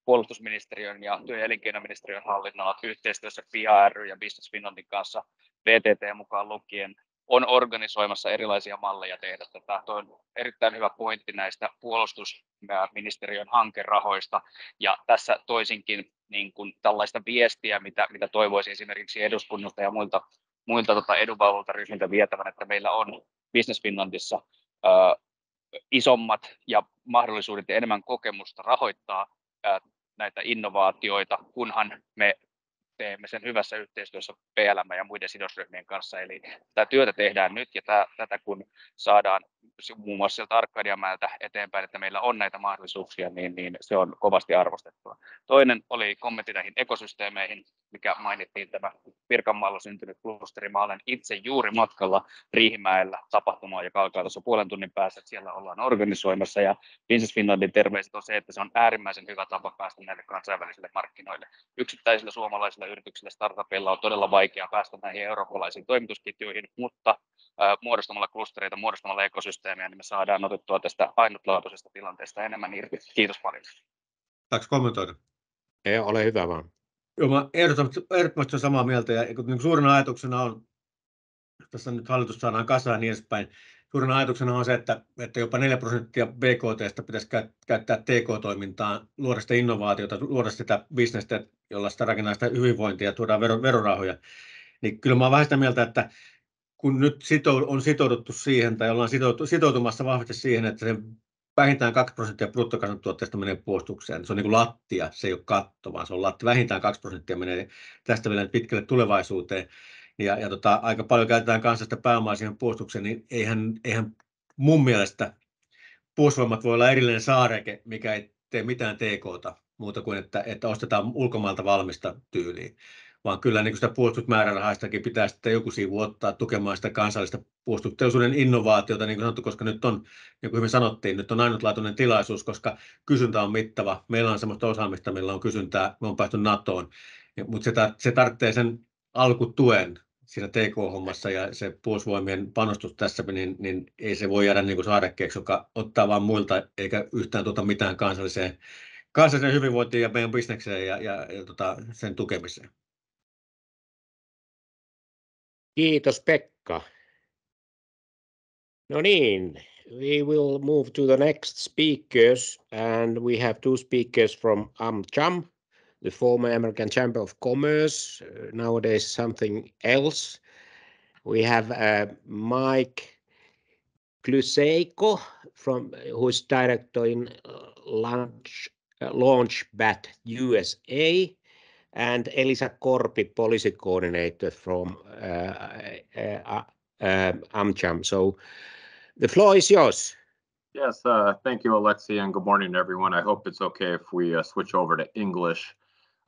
puolustusministeriön ja työ- ja elinkeinoministeriön hallinnolla yhteistyössä FIA ry ja Business Finlandin kanssa VTT mukaan lukien on organisoimassa erilaisia malleja tehdä tätä. Tuo on erittäin hyvä pointti näistä puolustusministeriön hankerahoista. Ja tässä toisinkin niin kuin tällaista viestiä, mitä, mitä toivoisin esimerkiksi eduskunnalta ja muilta, muilta tota edunvalvontaryhmiltä vietävän, että meillä on Business Finlandissa isommat ja mahdollisuudet ja enemmän kokemusta rahoittaa näitä innovaatioita, kunhan me teemme sen hyvässä yhteistyössä PLM ja muiden sidosryhmien kanssa. Eli tätä työtä tehdään nyt ja tätä kun saadaan muun muassa sieltä Arkadianmäeltä eteenpäin, että meillä on näitä mahdollisuuksia, niin, niin se on kovasti arvostettua. Toinen oli kommentti näihin ekosysteemeihin, mikä mainittiin tämä Pirkanmaalla syntynyt klusteri. Mä olen itse juuri matkalla Riihimäellä tapahtumaan, joka alkaa tuossa puolen tunnin päässä, että siellä ollaan organisoimassa ja Business Finlandin terveiset on se, että se on äärimmäisen hyvä tapa päästä näille kansainvälisille markkinoille. Yksittäisillä suomalaisilla yrityksillä, startupeilla on todella vaikea päästä näihin eurooppalaisiin toimitusketjuihin, mutta muodostamalla klustereita, muodostamalla ekosysteemiä, niin me saadaan otettua tästä ainutlaatuisesta tilanteesta enemmän irti. Kiitos paljon. Saanko kommentoida? Ei, ole hyvä vaan. Joo, mä ehdottomasti, samaa mieltä ja niin suurena ajatuksena on, tässä nyt hallitus saadaan kasaan niin edespäin, suurena ajatuksena on se, että, että jopa 4 prosenttia BKTstä pitäisi käyttää TK-toimintaan, luoda sitä innovaatiota, luoda sitä bisnestä, jolla sitä rakennetaan sitä hyvinvointia ja tuodaan vero, verorahoja. Niin kyllä mä olen vähän sitä mieltä, että kun nyt on sitouduttu siihen tai ollaan sitoutumassa vahvasti siihen, että se vähintään 2 prosenttia bruttokansantuotteesta menee puolustukseen. Se on niin kuin lattia, se ei ole katto, vaan se on lattia. Vähintään 2 prosenttia menee tästä vielä pitkälle tulevaisuuteen. Ja, ja tota, aika paljon käytetään kansallista pääomaa siihen puolustukseen, niin eihän, eihän mun mielestä puolustusvoimat voi olla erillinen saareke, mikä ei tee mitään TKta muuta kuin, että, että ostetaan ulkomailta valmista tyyliin vaan kyllä niin sitä puolustusmäärärahaistakin pitää sitten joku sivu ottaa tukemaan sitä kansallista puolustusteollisuuden innovaatiota, niin kuin sanottu, koska nyt on, niin kuin hyvin sanottiin, nyt on ainutlaatuinen tilaisuus, koska kysyntä on mittava. Meillä on sellaista osaamista, millä on kysyntää, me on päästy NATOon, mutta se, se tarvitsee sen alkutuen siinä TK-hommassa ja se puolustusvoimien panostus tässä, niin, niin ei se voi jäädä niin kuin saarekkeeksi, joka ottaa vain muilta eikä yhtään tuota mitään kansalliseen, kansalliseen hyvinvointiin ja meidän bisnekseen ja, ja, ja tota, sen tukemiseen. Kiitos Pekka. No niin, we will move to the next speakers and we have two speakers from AmCham, the former American Chamber of Commerce, uh, nowadays something else. We have uh, Mike Kluseiko from who is director in uh, Launch uh, Launchpad USA and Elisa Korpi, policy coordinator from uh, uh, uh, AmCham. So the floor is yours. Yes, thank you, Alexi, and good morning, everyone. I hope it's okay if we switch over to English.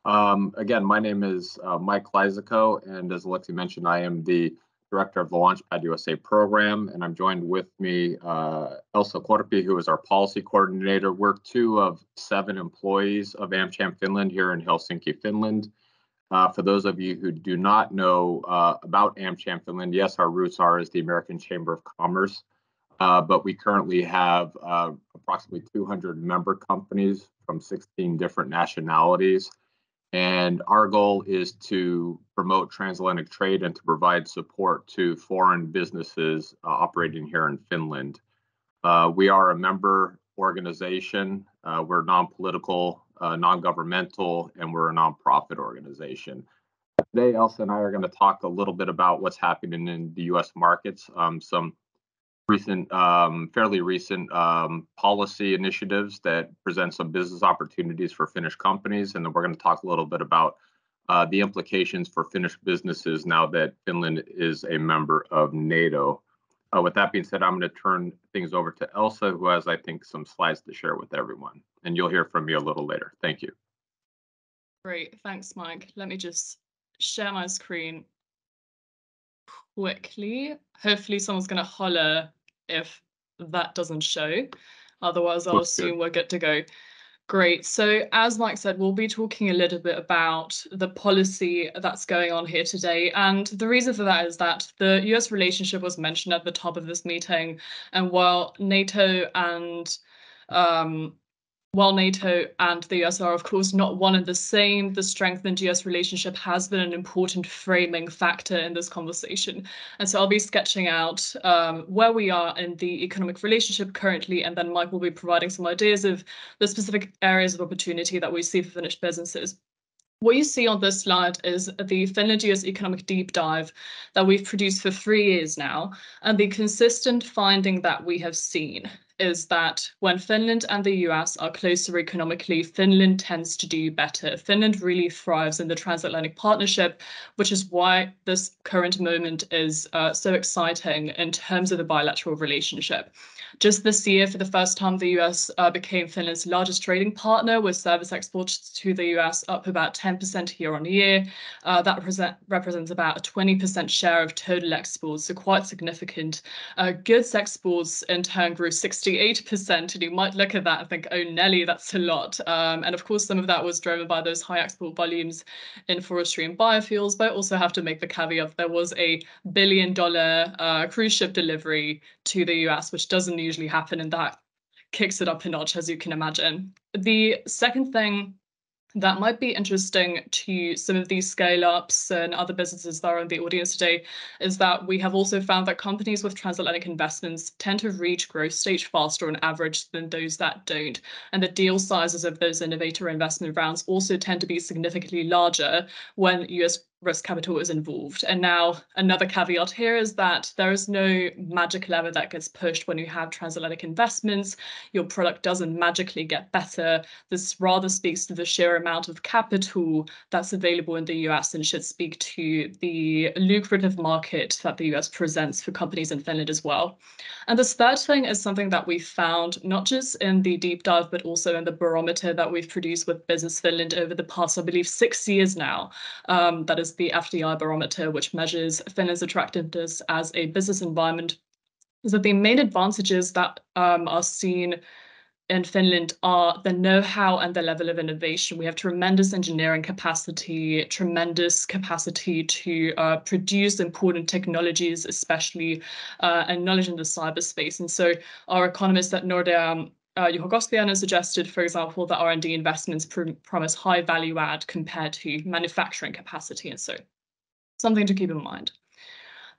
Um, again, my name is Mike Lysico, and as Alexi mentioned, I am the director of the Launchpad USA program, and I'm joined with me uh, Elsa Korpi, who is our policy coordinator. We're two of seven employees of AmCham Finland here in Helsinki, Finland. Uh, for those of you who do not know uh, about AmCham Finland, yes, our roots are as the American Chamber of Commerce, uh, but we currently have uh, approximately 200 member companies from 16 different nationalities. And our goal is to promote transatlantic trade and to provide support to foreign businesses uh, operating here in Finland. Uh, we are a member organization. Uh, we're non-political, uh, non-governmental, and we're a nonprofit organization. Today, Elsa and I are going to talk a little bit about what's happening in the U.S. markets, um, some recent, um, fairly recent um, policy initiatives that present some business opportunities for Finnish companies. And then we're going to talk a little bit about uh, the implications for Finnish businesses now that Finland is a member of NATO. Uh, with that being said, I'm going to turn things over to Elsa, who has, I think, some slides to share with everyone. And you'll hear from me a little later. Thank you. Great. Thanks, Mike. Let me just share my screen quickly. Hopefully someone's going to holler if that doesn't show. Otherwise, I'll assume good. we're good to go. Great. So, as Mike said, we'll be talking a little bit about the policy that's going on here today. And the reason for that is that the US relationship was mentioned at the top of this meeting. And while NATO and um, while NATO and the US are, of course, not one and the same, the strengthened US relationship has been an important framing factor in this conversation. And so I'll be sketching out um, where we are in the economic relationship currently, and then Mike will be providing some ideas of the specific areas of opportunity that we see for Finnish businesses. What you see on this slide is the Finland US economic deep dive that we've produced for three years now, and the consistent finding that we have seen is that when Finland and the US are closer economically, Finland tends to do better. Finland really thrives in the transatlantic partnership, which is why this current moment is uh, so exciting in terms of the bilateral relationship. Just this year, for the first time, the US uh, became Finland's largest trading partner, with service exports to the US up about 10% year on year. Uh, that represent, represents about a 20% share of total exports, so quite significant. Uh, goods exports in turn grew 68%, and you might look at that and think, oh, Nelly, that's a lot. Um, and of course, some of that was driven by those high export volumes in forestry and biofuels, but I also have to make the caveat there was a billion dollar uh, cruise ship delivery to the US, which doesn't usually happen, and that kicks it up a notch, as you can imagine. The second thing that might be interesting to some of these scale ups and other businesses that are in the audience today is that we have also found that companies with transatlantic investments tend to reach growth stage faster on average than those that don't. And the deal sizes of those innovator investment rounds also tend to be significantly larger when US risk capital is involved. And now another caveat here is that there is no magic lever that gets pushed when you have transatlantic investments. Your product doesn't magically get better. This rather speaks to the sheer amount of capital that's available in the US and should speak to the lucrative market that the US presents for companies in Finland as well. And this third thing is something that we found not just in the deep dive, but also in the barometer that we've produced with Business Finland over the past, I believe, six years now. Um, that is the FDI barometer, which measures Finland's attractiveness as a business environment, is that the main advantages that um, are seen in Finland are the know-how and the level of innovation. We have tremendous engineering capacity, tremendous capacity to uh, produce important technologies, especially uh, and knowledge in the cyberspace. And so our economists at Nordea uh, Juho Koskiainen suggested, for example, that R&D investments pr promise high value add compared to manufacturing capacity. And so something to keep in mind.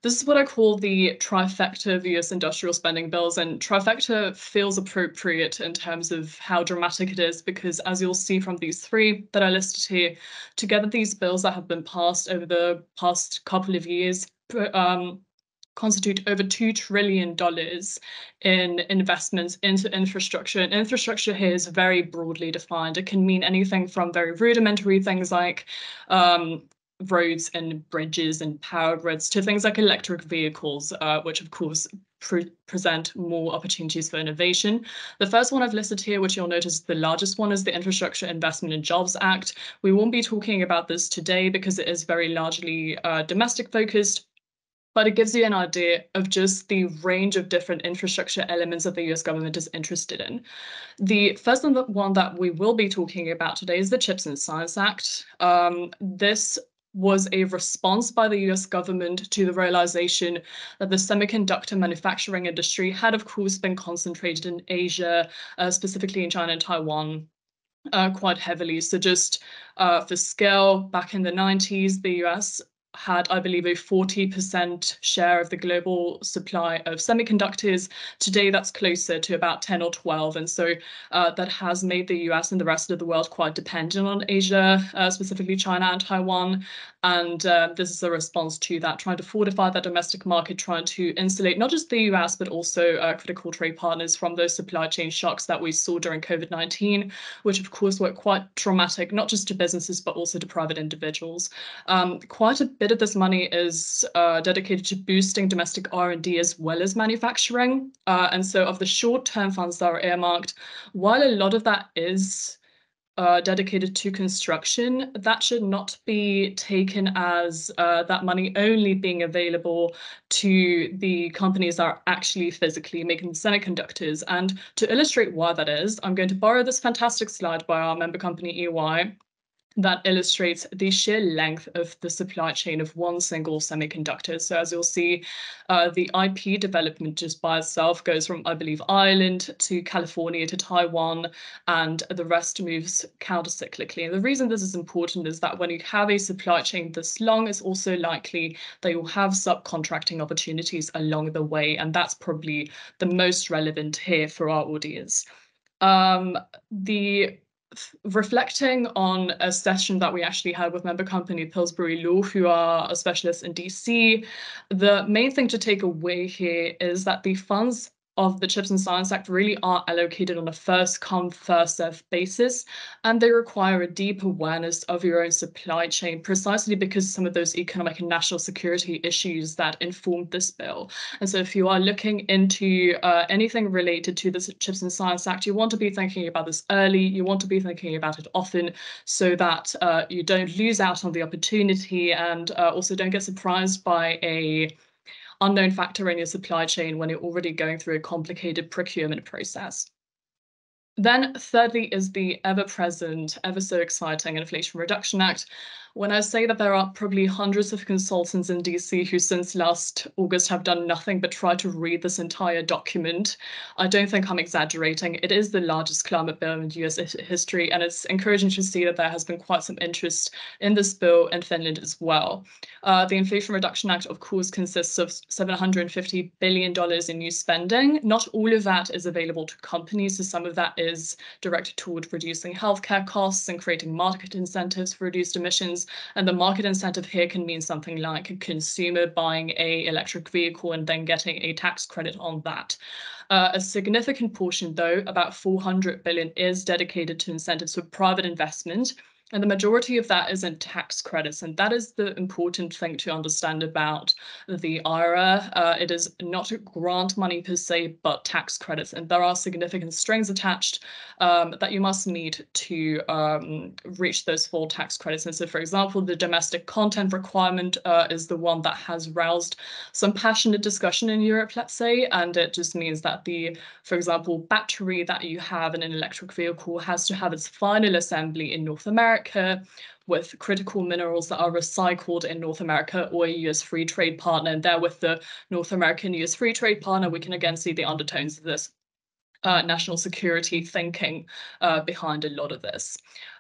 This is what I call the trifecta of US industrial spending bills, and trifecta feels appropriate in terms of how dramatic it is, because as you'll see from these three that I listed here, together these bills that have been passed over the past couple of years um, constitute over $2 trillion in investments into infrastructure. And infrastructure here is very broadly defined. It can mean anything from very rudimentary things like um, roads and bridges and power grids to things like electric vehicles, uh, which of course pre present more opportunities for innovation. The first one I've listed here, which you'll notice the largest one, is the Infrastructure Investment and Jobs Act. We won't be talking about this today because it is very largely uh, domestic focused but it gives you an idea of just the range of different infrastructure elements that the US government is interested in. The first one that we will be talking about today is the CHIPS and Science Act. Um, this was a response by the US government to the realization that the semiconductor manufacturing industry had, of course, been concentrated in Asia, uh, specifically in China and Taiwan. Uh, quite heavily. So, just uh, for scale, back in the 90s, the US had, I believe, a 40% share of the global supply of semiconductors. Today, that's closer to about 10 or 12. And so uh, that has made the US and the rest of the world quite dependent on Asia, uh, specifically China and Taiwan. And uh, this is a response to that, trying to fortify that domestic market, trying to insulate not just the US, but also uh, critical trade partners from those supply chain shocks that we saw during COVID 19, which of course were quite traumatic, not just to businesses, but also to private individuals. Um, quite a bit of this money is uh, dedicated to boosting domestic R&D as well as manufacturing. Uh, and so of the short-term funds that are earmarked, while a lot of that is uh, dedicated to construction, that should not be taken as uh, that money only being available to the companies that are actually physically making semiconductors. And to illustrate why that is, I'm going to borrow this fantastic slide by our member company EY, that illustrates the sheer length of the supply chain of one single semiconductor. So as you'll see, uh, the IP development just by itself goes from, I believe, Ireland to California to Taiwan, and the rest moves countercyclically. And the reason this is important is that when you have a supply chain this long, it's also likely that you'll have subcontracting opportunities along the way. And that's probably the most relevant here for our audience. Um, the reflecting on a session that we actually had with member company Pillsbury Law, who are a specialist in DC, the main thing to take away here is that the funds of the Chips and Science Act really are allocated on a first come, first served basis, and they require a deep awareness of your own supply chain precisely because some of those economic and national security issues that informed this bill. And so, if you are looking into uh, anything related to the Chips and Science Act, you want to be thinking about this early, you want to be thinking about it often so that uh, you don't lose out on the opportunity and uh, also don't get surprised by a unknown factor in your supply chain when you're already going through a complicated procurement process. Then, thirdly, is the ever present, ever so exciting Inflation Reduction Act, when I say that there are probably hundreds of consultants in DC who since last August have done nothing but try to read this entire document, I don't think I'm exaggerating. It is the largest climate bill in US history, and it's encouraging to see that there has been quite some interest in this bill in Finland as well. Uh, the Inflation Reduction Act, of course, consists of $750 billion in new spending. Not all of that is available to companies, so some of that is directed toward reducing healthcare costs and creating market incentives for reduced emissions. And the market incentive here can mean something like a consumer buying a electric vehicle and then getting a tax credit on that. Uh, a significant portion, though, about 400 billion, is dedicated to incentives for private investment and the majority of that is in tax credits. And that is the important thing to understand about the IRA. Uh, it is not grant money per se, but tax credits. And there are significant strings attached um, that you must meet to um, reach those full tax credits. And so, for example, the domestic content requirement uh, is the one that has roused some passionate discussion in Europe, let's say. And it just means that the, for example, battery that you have in an electric vehicle has to have its final assembly in North America America with critical minerals that are recycled in North America or a US free trade partner. And there with the North American US free trade partner, we can again see the undertones of this uh, national security thinking uh, behind a lot of this.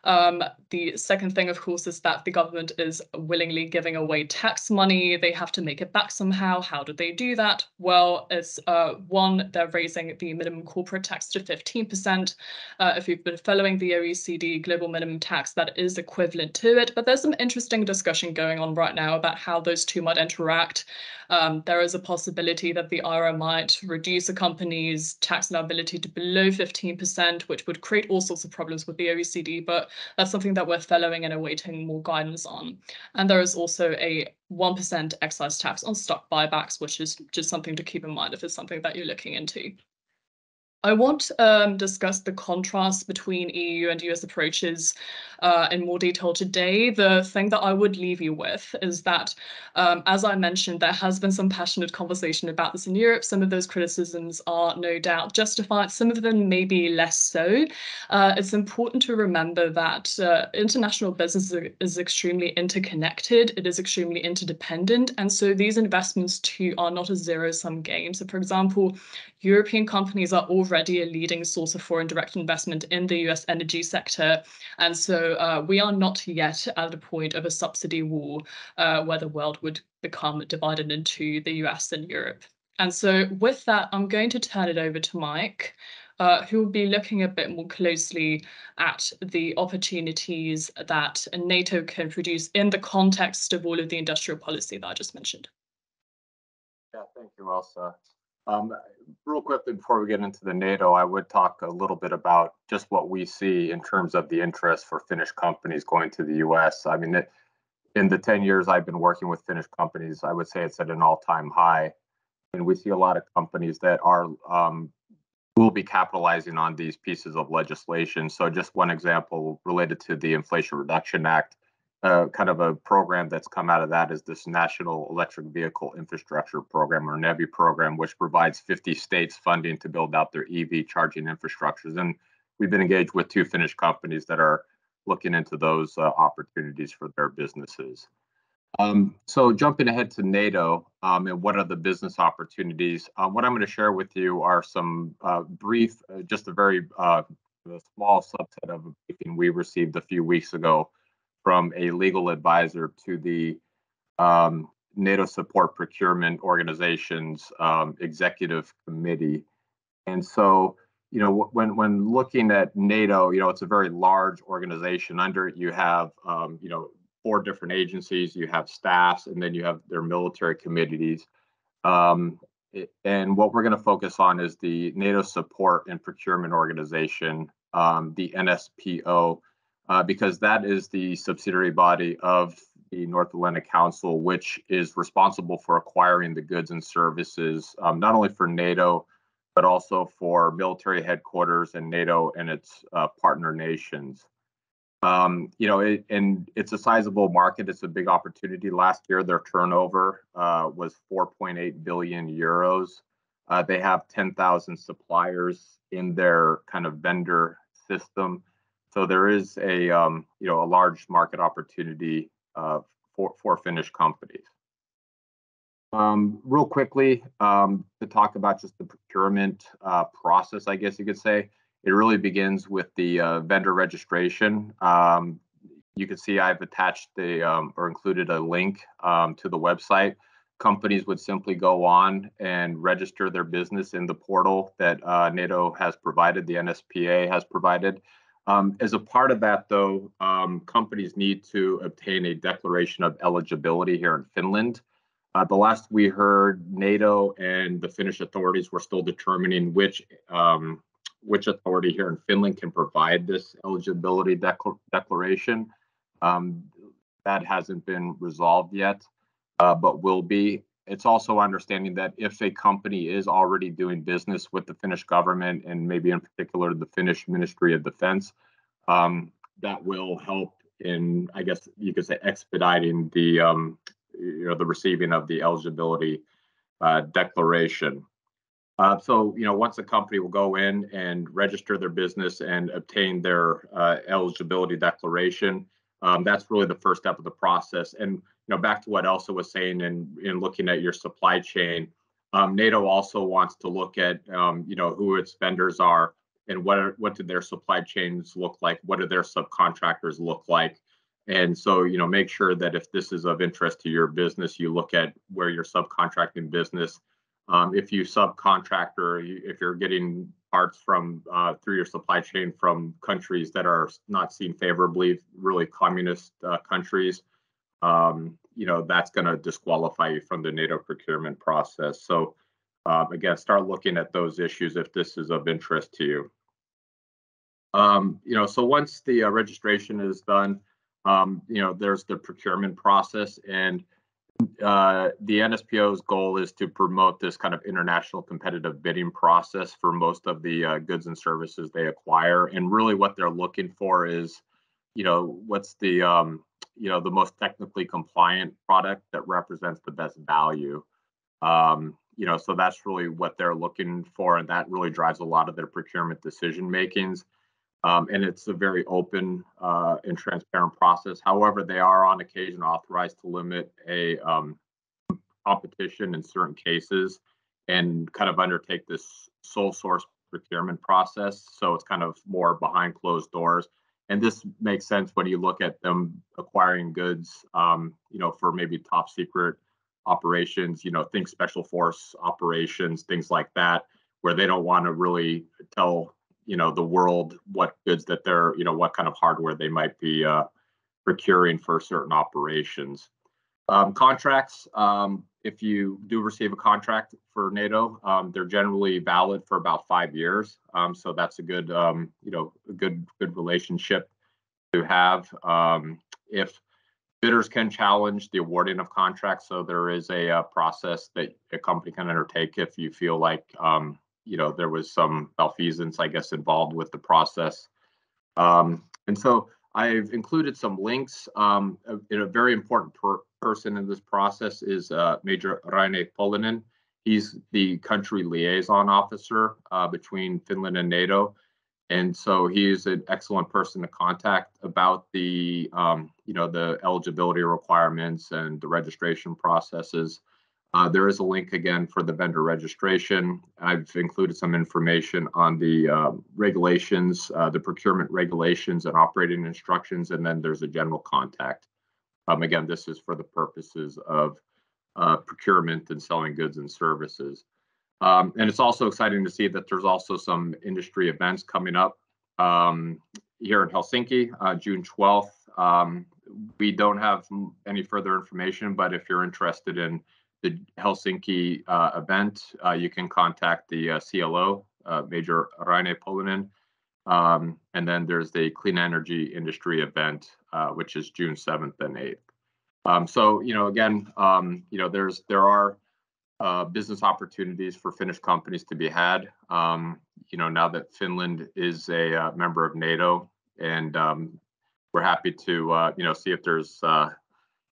Um, the second thing, of course, is that the government is willingly giving away tax money. They have to make it back somehow. How do they do that? Well, it's uh, one, they're raising the minimum corporate tax to 15%. Uh, if you've been following the OECD global minimum tax, that is equivalent to it. But there's some interesting discussion going on right now about how those two might interact. Um, there is a possibility that the IRA might reduce a company's tax liability to below 15%, which would create all sorts of problems with the OECD. But that's something that we're following and awaiting more guidance on. And there is also a 1% excise tax on stock buybacks, which is just something to keep in mind if it's something that you're looking into. I want to um, discuss the contrast between EU and US approaches uh, in more detail today. The thing that I would leave you with is that, um, as I mentioned, there has been some passionate conversation about this in Europe. Some of those criticisms are no doubt justified, some of them maybe less so. Uh, it's important to remember that uh, international business is extremely interconnected, it is extremely interdependent, and so these investments too are not a zero sum game. So, for example, European companies are already a leading source of foreign direct investment in the US energy sector. And so uh, we are not yet at a point of a subsidy war uh, where the world would become divided into the US and Europe. And so with that, I'm going to turn it over to Mike. Uh, who will be looking a bit more closely at the opportunities that NATO can produce in the context of all of the industrial policy that I just mentioned. Yeah, thank you, Elsa. Um, real quickly before we get into the NATO, I would talk a little bit about just what we see in terms of the interest for Finnish companies going to the US. I mean, it, in the 10 years I've been working with Finnish companies, I would say it's at an all time high. And we see a lot of companies that are um, will be capitalizing on these pieces of legislation. So, just one example related to the Inflation Reduction Act kind of a program that's come out of that is this National Electric Vehicle Infrastructure Program or NEVI program, which provides 50 states funding to build out their EV charging infrastructures. And we've been engaged with two Finnish companies that are looking into those uh, opportunities for their businesses. Um, so jumping ahead to NATO um, and what are the business opportunities, uh, what I'm going to share with you are some uh, brief, uh, just a very uh, small subset of a briefing we received a few weeks ago from a legal advisor to the um, NATO Support Procurement Organization's um, executive committee. And so you know, when when looking at NATO, you know, it's a very large organization. Under it, you have, um, you know, four different agencies. You have staffs, and then you have their military committees. Um, and what we're going to focus on is the NATO Support and Procurement Organization, um, the NSPO, uh, because that is the subsidiary body of the North Atlantic Council, which is responsible for acquiring the goods and services, um, not only for NATO, but also for military headquarters and NATO and its uh, partner nations. Um, you know, it, and it's a sizable market. It's a big opportunity. Last year, their turnover uh, was 4.8 billion euros. Uh, they have 10,000 suppliers in their kind of vendor system. So there is a um, you know a large market opportunity uh, for for Finnish companies. Um, real quickly um, to talk about just the procurement uh, process, I guess you could say it really begins with the uh, vendor registration. Um, you can see I've attached the um, or included a link um, to the website. Companies would simply go on and register their business in the portal that uh, NATO has provided, the NSPA has provided. Um, as a part of that, though, um, companies need to obtain a declaration of eligibility here in Finland. Uh, the last we heard, NATO and the Finnish authorities were still determining which um, which authority here in Finland can provide this eligibility declaration. Um, that hasn't been resolved yet, uh, but will be. It's also understanding that if a company is already doing business with the Finnish government and maybe in particular the Finnish Ministry of Defense, um, that will help in, I guess you could say, expediting the um, you know the receiving of the eligibility uh, declaration. Uh, so, you know, once a company will go in and register their business and obtain their uh, eligibility declaration, um, that's really the first step of the process. And, you know, back to what Elsa was saying in, in looking at your supply chain, um, NATO also wants to look at, um, you know, who its vendors are and what are, what do their supply chains look like? What do their subcontractors look like? And so, you know, make sure that if this is of interest to your business, you look at where your subcontracting business um, if you subcontract or if you're getting parts from uh, through your supply chain from countries that are not seen favorably, really communist uh, countries, um, you know that's going to disqualify you from the NATO procurement process. So uh, again, start looking at those issues if this is of interest to you. Um, you know, so once the uh, registration is done, um, you know, there's the procurement process and uh, the NSPO's goal is to promote this kind of international competitive bidding process for most of the uh, goods and services they acquire. And really, what they're looking for is, you know, what's the, um, you know, the most technically compliant product that represents the best value. Um, you know, so that's really what they're looking for, and that really drives a lot of their procurement decision makings. Um, and it's a very open uh, and transparent process. However, they are on occasion authorized to limit a um, competition in certain cases and kind of undertake this sole source procurement process. So it's kind of more behind closed doors. And this makes sense when you look at them acquiring goods, um, you know, for maybe top secret operations, you know, think special force operations, things like that, where they don't want to really tell you know the world what goods that they're you know what kind of hardware they might be uh, procuring for certain operations. Um, contracts, um, if you do receive a contract for NATO, um, they're generally valid for about five years. Um, so that's a good, um, you know, a good good relationship to have. Um, if bidders can challenge the awarding of contracts, so there is a, a, uh, process that a company can undertake if you feel like you know there was some malfeasance, I guess, involved with the process. Um, and so I've included some links. Um, a, a very important per person in this process is uh, Major Raine Polinen. He's the country liaison officer uh, between Finland and NATO. And so he's an excellent person to contact about the, um, you know, the eligibility requirements and the registration processes. Uh, there is a link again for the vendor registration. I've included some information on the uh, regulations, uh, the procurement regulations and operating instructions, and then there's a general contact. Um, again, this is for the purposes of uh, procurement and selling goods and services. Um, and it's also exciting to see that there's also some industry events coming up um, here in Helsinki, uh, June 12th. Um, we don't have any further information, but if you're interested in the Helsinki uh, event, uh, you can contact the uh, CLO, uh, Major Raine Polonen. Um, and then there's the clean energy industry event, uh, which is June 7th and 8th. Um, so, you know, again, um, you know, there's there are uh, business opportunities for Finnish companies to be had. Um, you know, now that Finland is a member of NATO, and um, we're happy to you know see if there's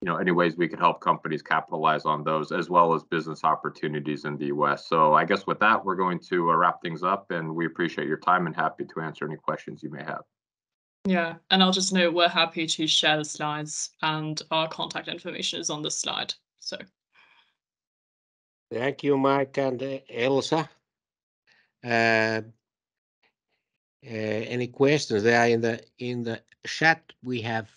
you know any ways we could help companies capitalize on those as well as business opportunities in the U.S. So I guess with that, we're going to uh, wrap things up, and we appreciate your time and happy to answer any questions you may have. Yeah, and I'll just note we're happy to share the slides and our contact information is on the slide. So Thank you, Mike and Elsa. Uh, uh, any questions there in the in the chat? We have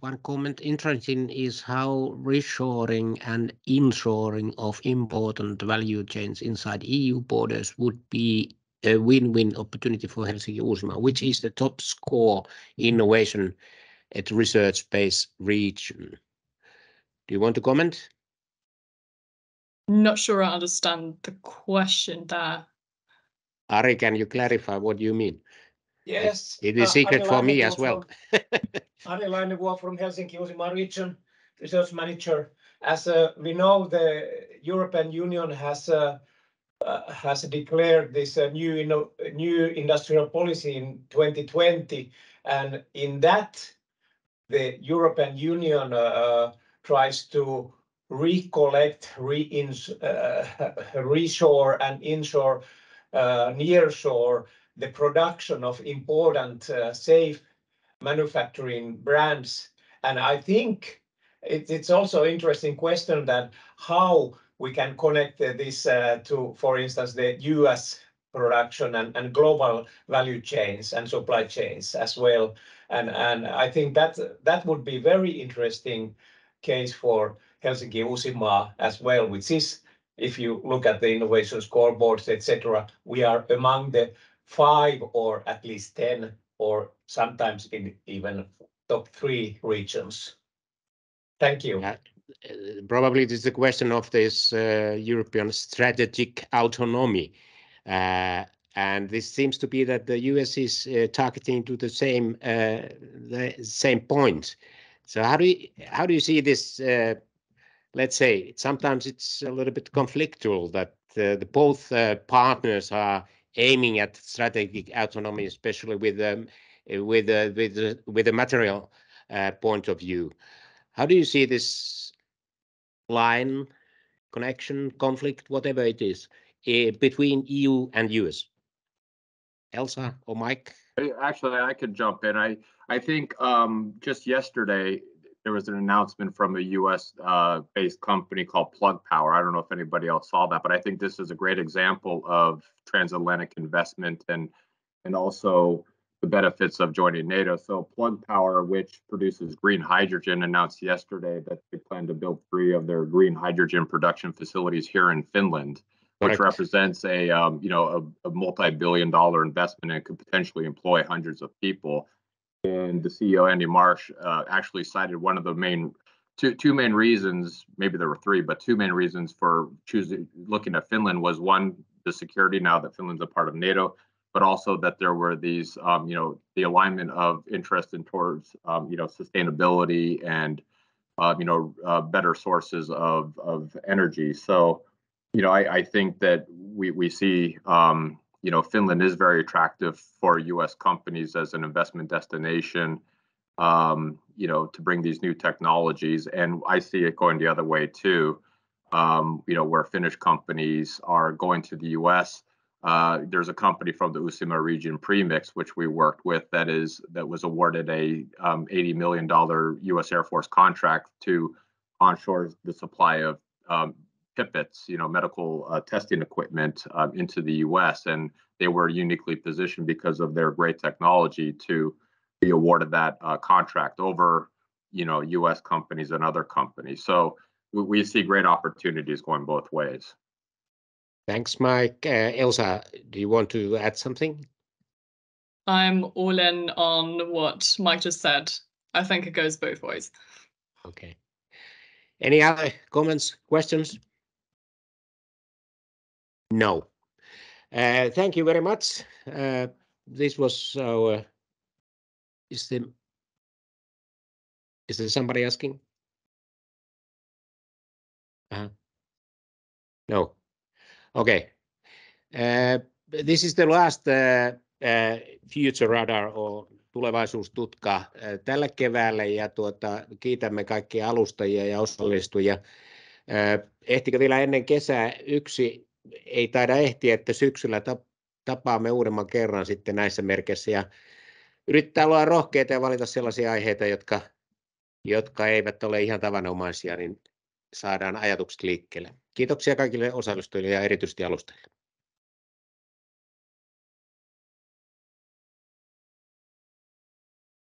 one comment. Interesting is how reshoring and inshoring of important value chains inside EU borders would be a win-win opportunity for Helsinki Uusimaa, which is the top score innovation at research-based region. Do you want to comment? Not sure I understand the question there. Ari, can you clarify what you mean? Yes. It is secret for me as well. Ari Lainevuo from Helsinki was in my region, research manager. As uh, we know, the European Union has uh, uh, has declared this uh, new you know, new industrial policy in 2020, and in that, the European Union uh, tries to recollect, re-ins, uh, reshore and inshore, uh, nearshore the production of important uh, safe manufacturing brands. And I think it, it's also interesting question that how we can connect this uh, to, for instance, the US production and, and global value chains and supply chains as well. And, and I think that that would be very interesting case for Helsinki Uusimaa as well, which is, if you look at the innovation scoreboards, etc., we are among the five or at least 10 or sometimes in even top three regions. Thank you. Uh, probably is a question of this uh, European strategic autonomy. Uh, and this seems to be that the US is uh, targeting to the same the same point. So how do you, how do you see this let's say sometimes it's a little bit conflictual that the both partners are aiming at strategic autonomy, especially with um, with uh, with the, with the material uh, point of view. How do you see this line connection, conflict, whatever it is, uh, between EU and US? Elsa or Mike? Actually, I could jump in. I I think um, just yesterday there was an announcement from a U.S. Uh, based company called Plug Power. I don't know if anybody else saw that, but I think this is a great example of transatlantic investment and and also the benefits of joining NATO. So Plug Power, which produces green hydrogen, announced yesterday that they plan to build three of their green hydrogen production facilities here in Finland, which Correct. represents a um, you know a, a multi-billion-dollar investment and could potentially employ hundreds of people and the CEO Andy Marsh uh, actually cited one of the main two two main reasons, maybe there were three, but two main reasons for choosing looking at Finland was one the security now that Finland's a part of NATO, but also that there were these um, you know the alignment of interest in towards um, you know sustainability and uh, you know uh, better sources of of energy. So you know I, I think that we we see um, you know, Finland is very attractive for U.S. companies as an investment destination. Um, you know, to bring these new technologies, and I see it going the other way too. Um, you know, where Finnish companies are going to the U.S. Uh, there's a company from the Uusimaa region, Premix, which we worked with, that is that was awarded a um, 80 million dollar U.S. Air Force contract to onshore the supply of pipettes, you know, medical uh, testing equipment uh, into the U.S. and they were uniquely positioned because of their great technology to be awarded that uh, contract over, you know, U.S. companies and other companies. So we, we see great opportunities going both ways. Thanks, Mike. Elsa, do you want to add something? I'm all in on what Mike just said. I think it goes both ways. Okay. Any other comments, questions? No. Thank you very much. This was our... Is there somebody asking? No. Okay. This is the last Future Radar or tulevaisuustutka tälle keväälle, ja kiitämme kaikkia alustajia ja osallistujia. Ehtikö vielä ennen kesää yksi? Ei taida ehtiä, että syksyllä tapaamme uudemman kerran sitten näissä merkeissä ja yritetään olla rohkeita ja valita sellaisia aiheita, jotka eivät ole ihan tavanomaisia, niin saadaan ajatukset liikkeelle. Kiitoksia kaikille osallistujille ja erityisesti alustajille.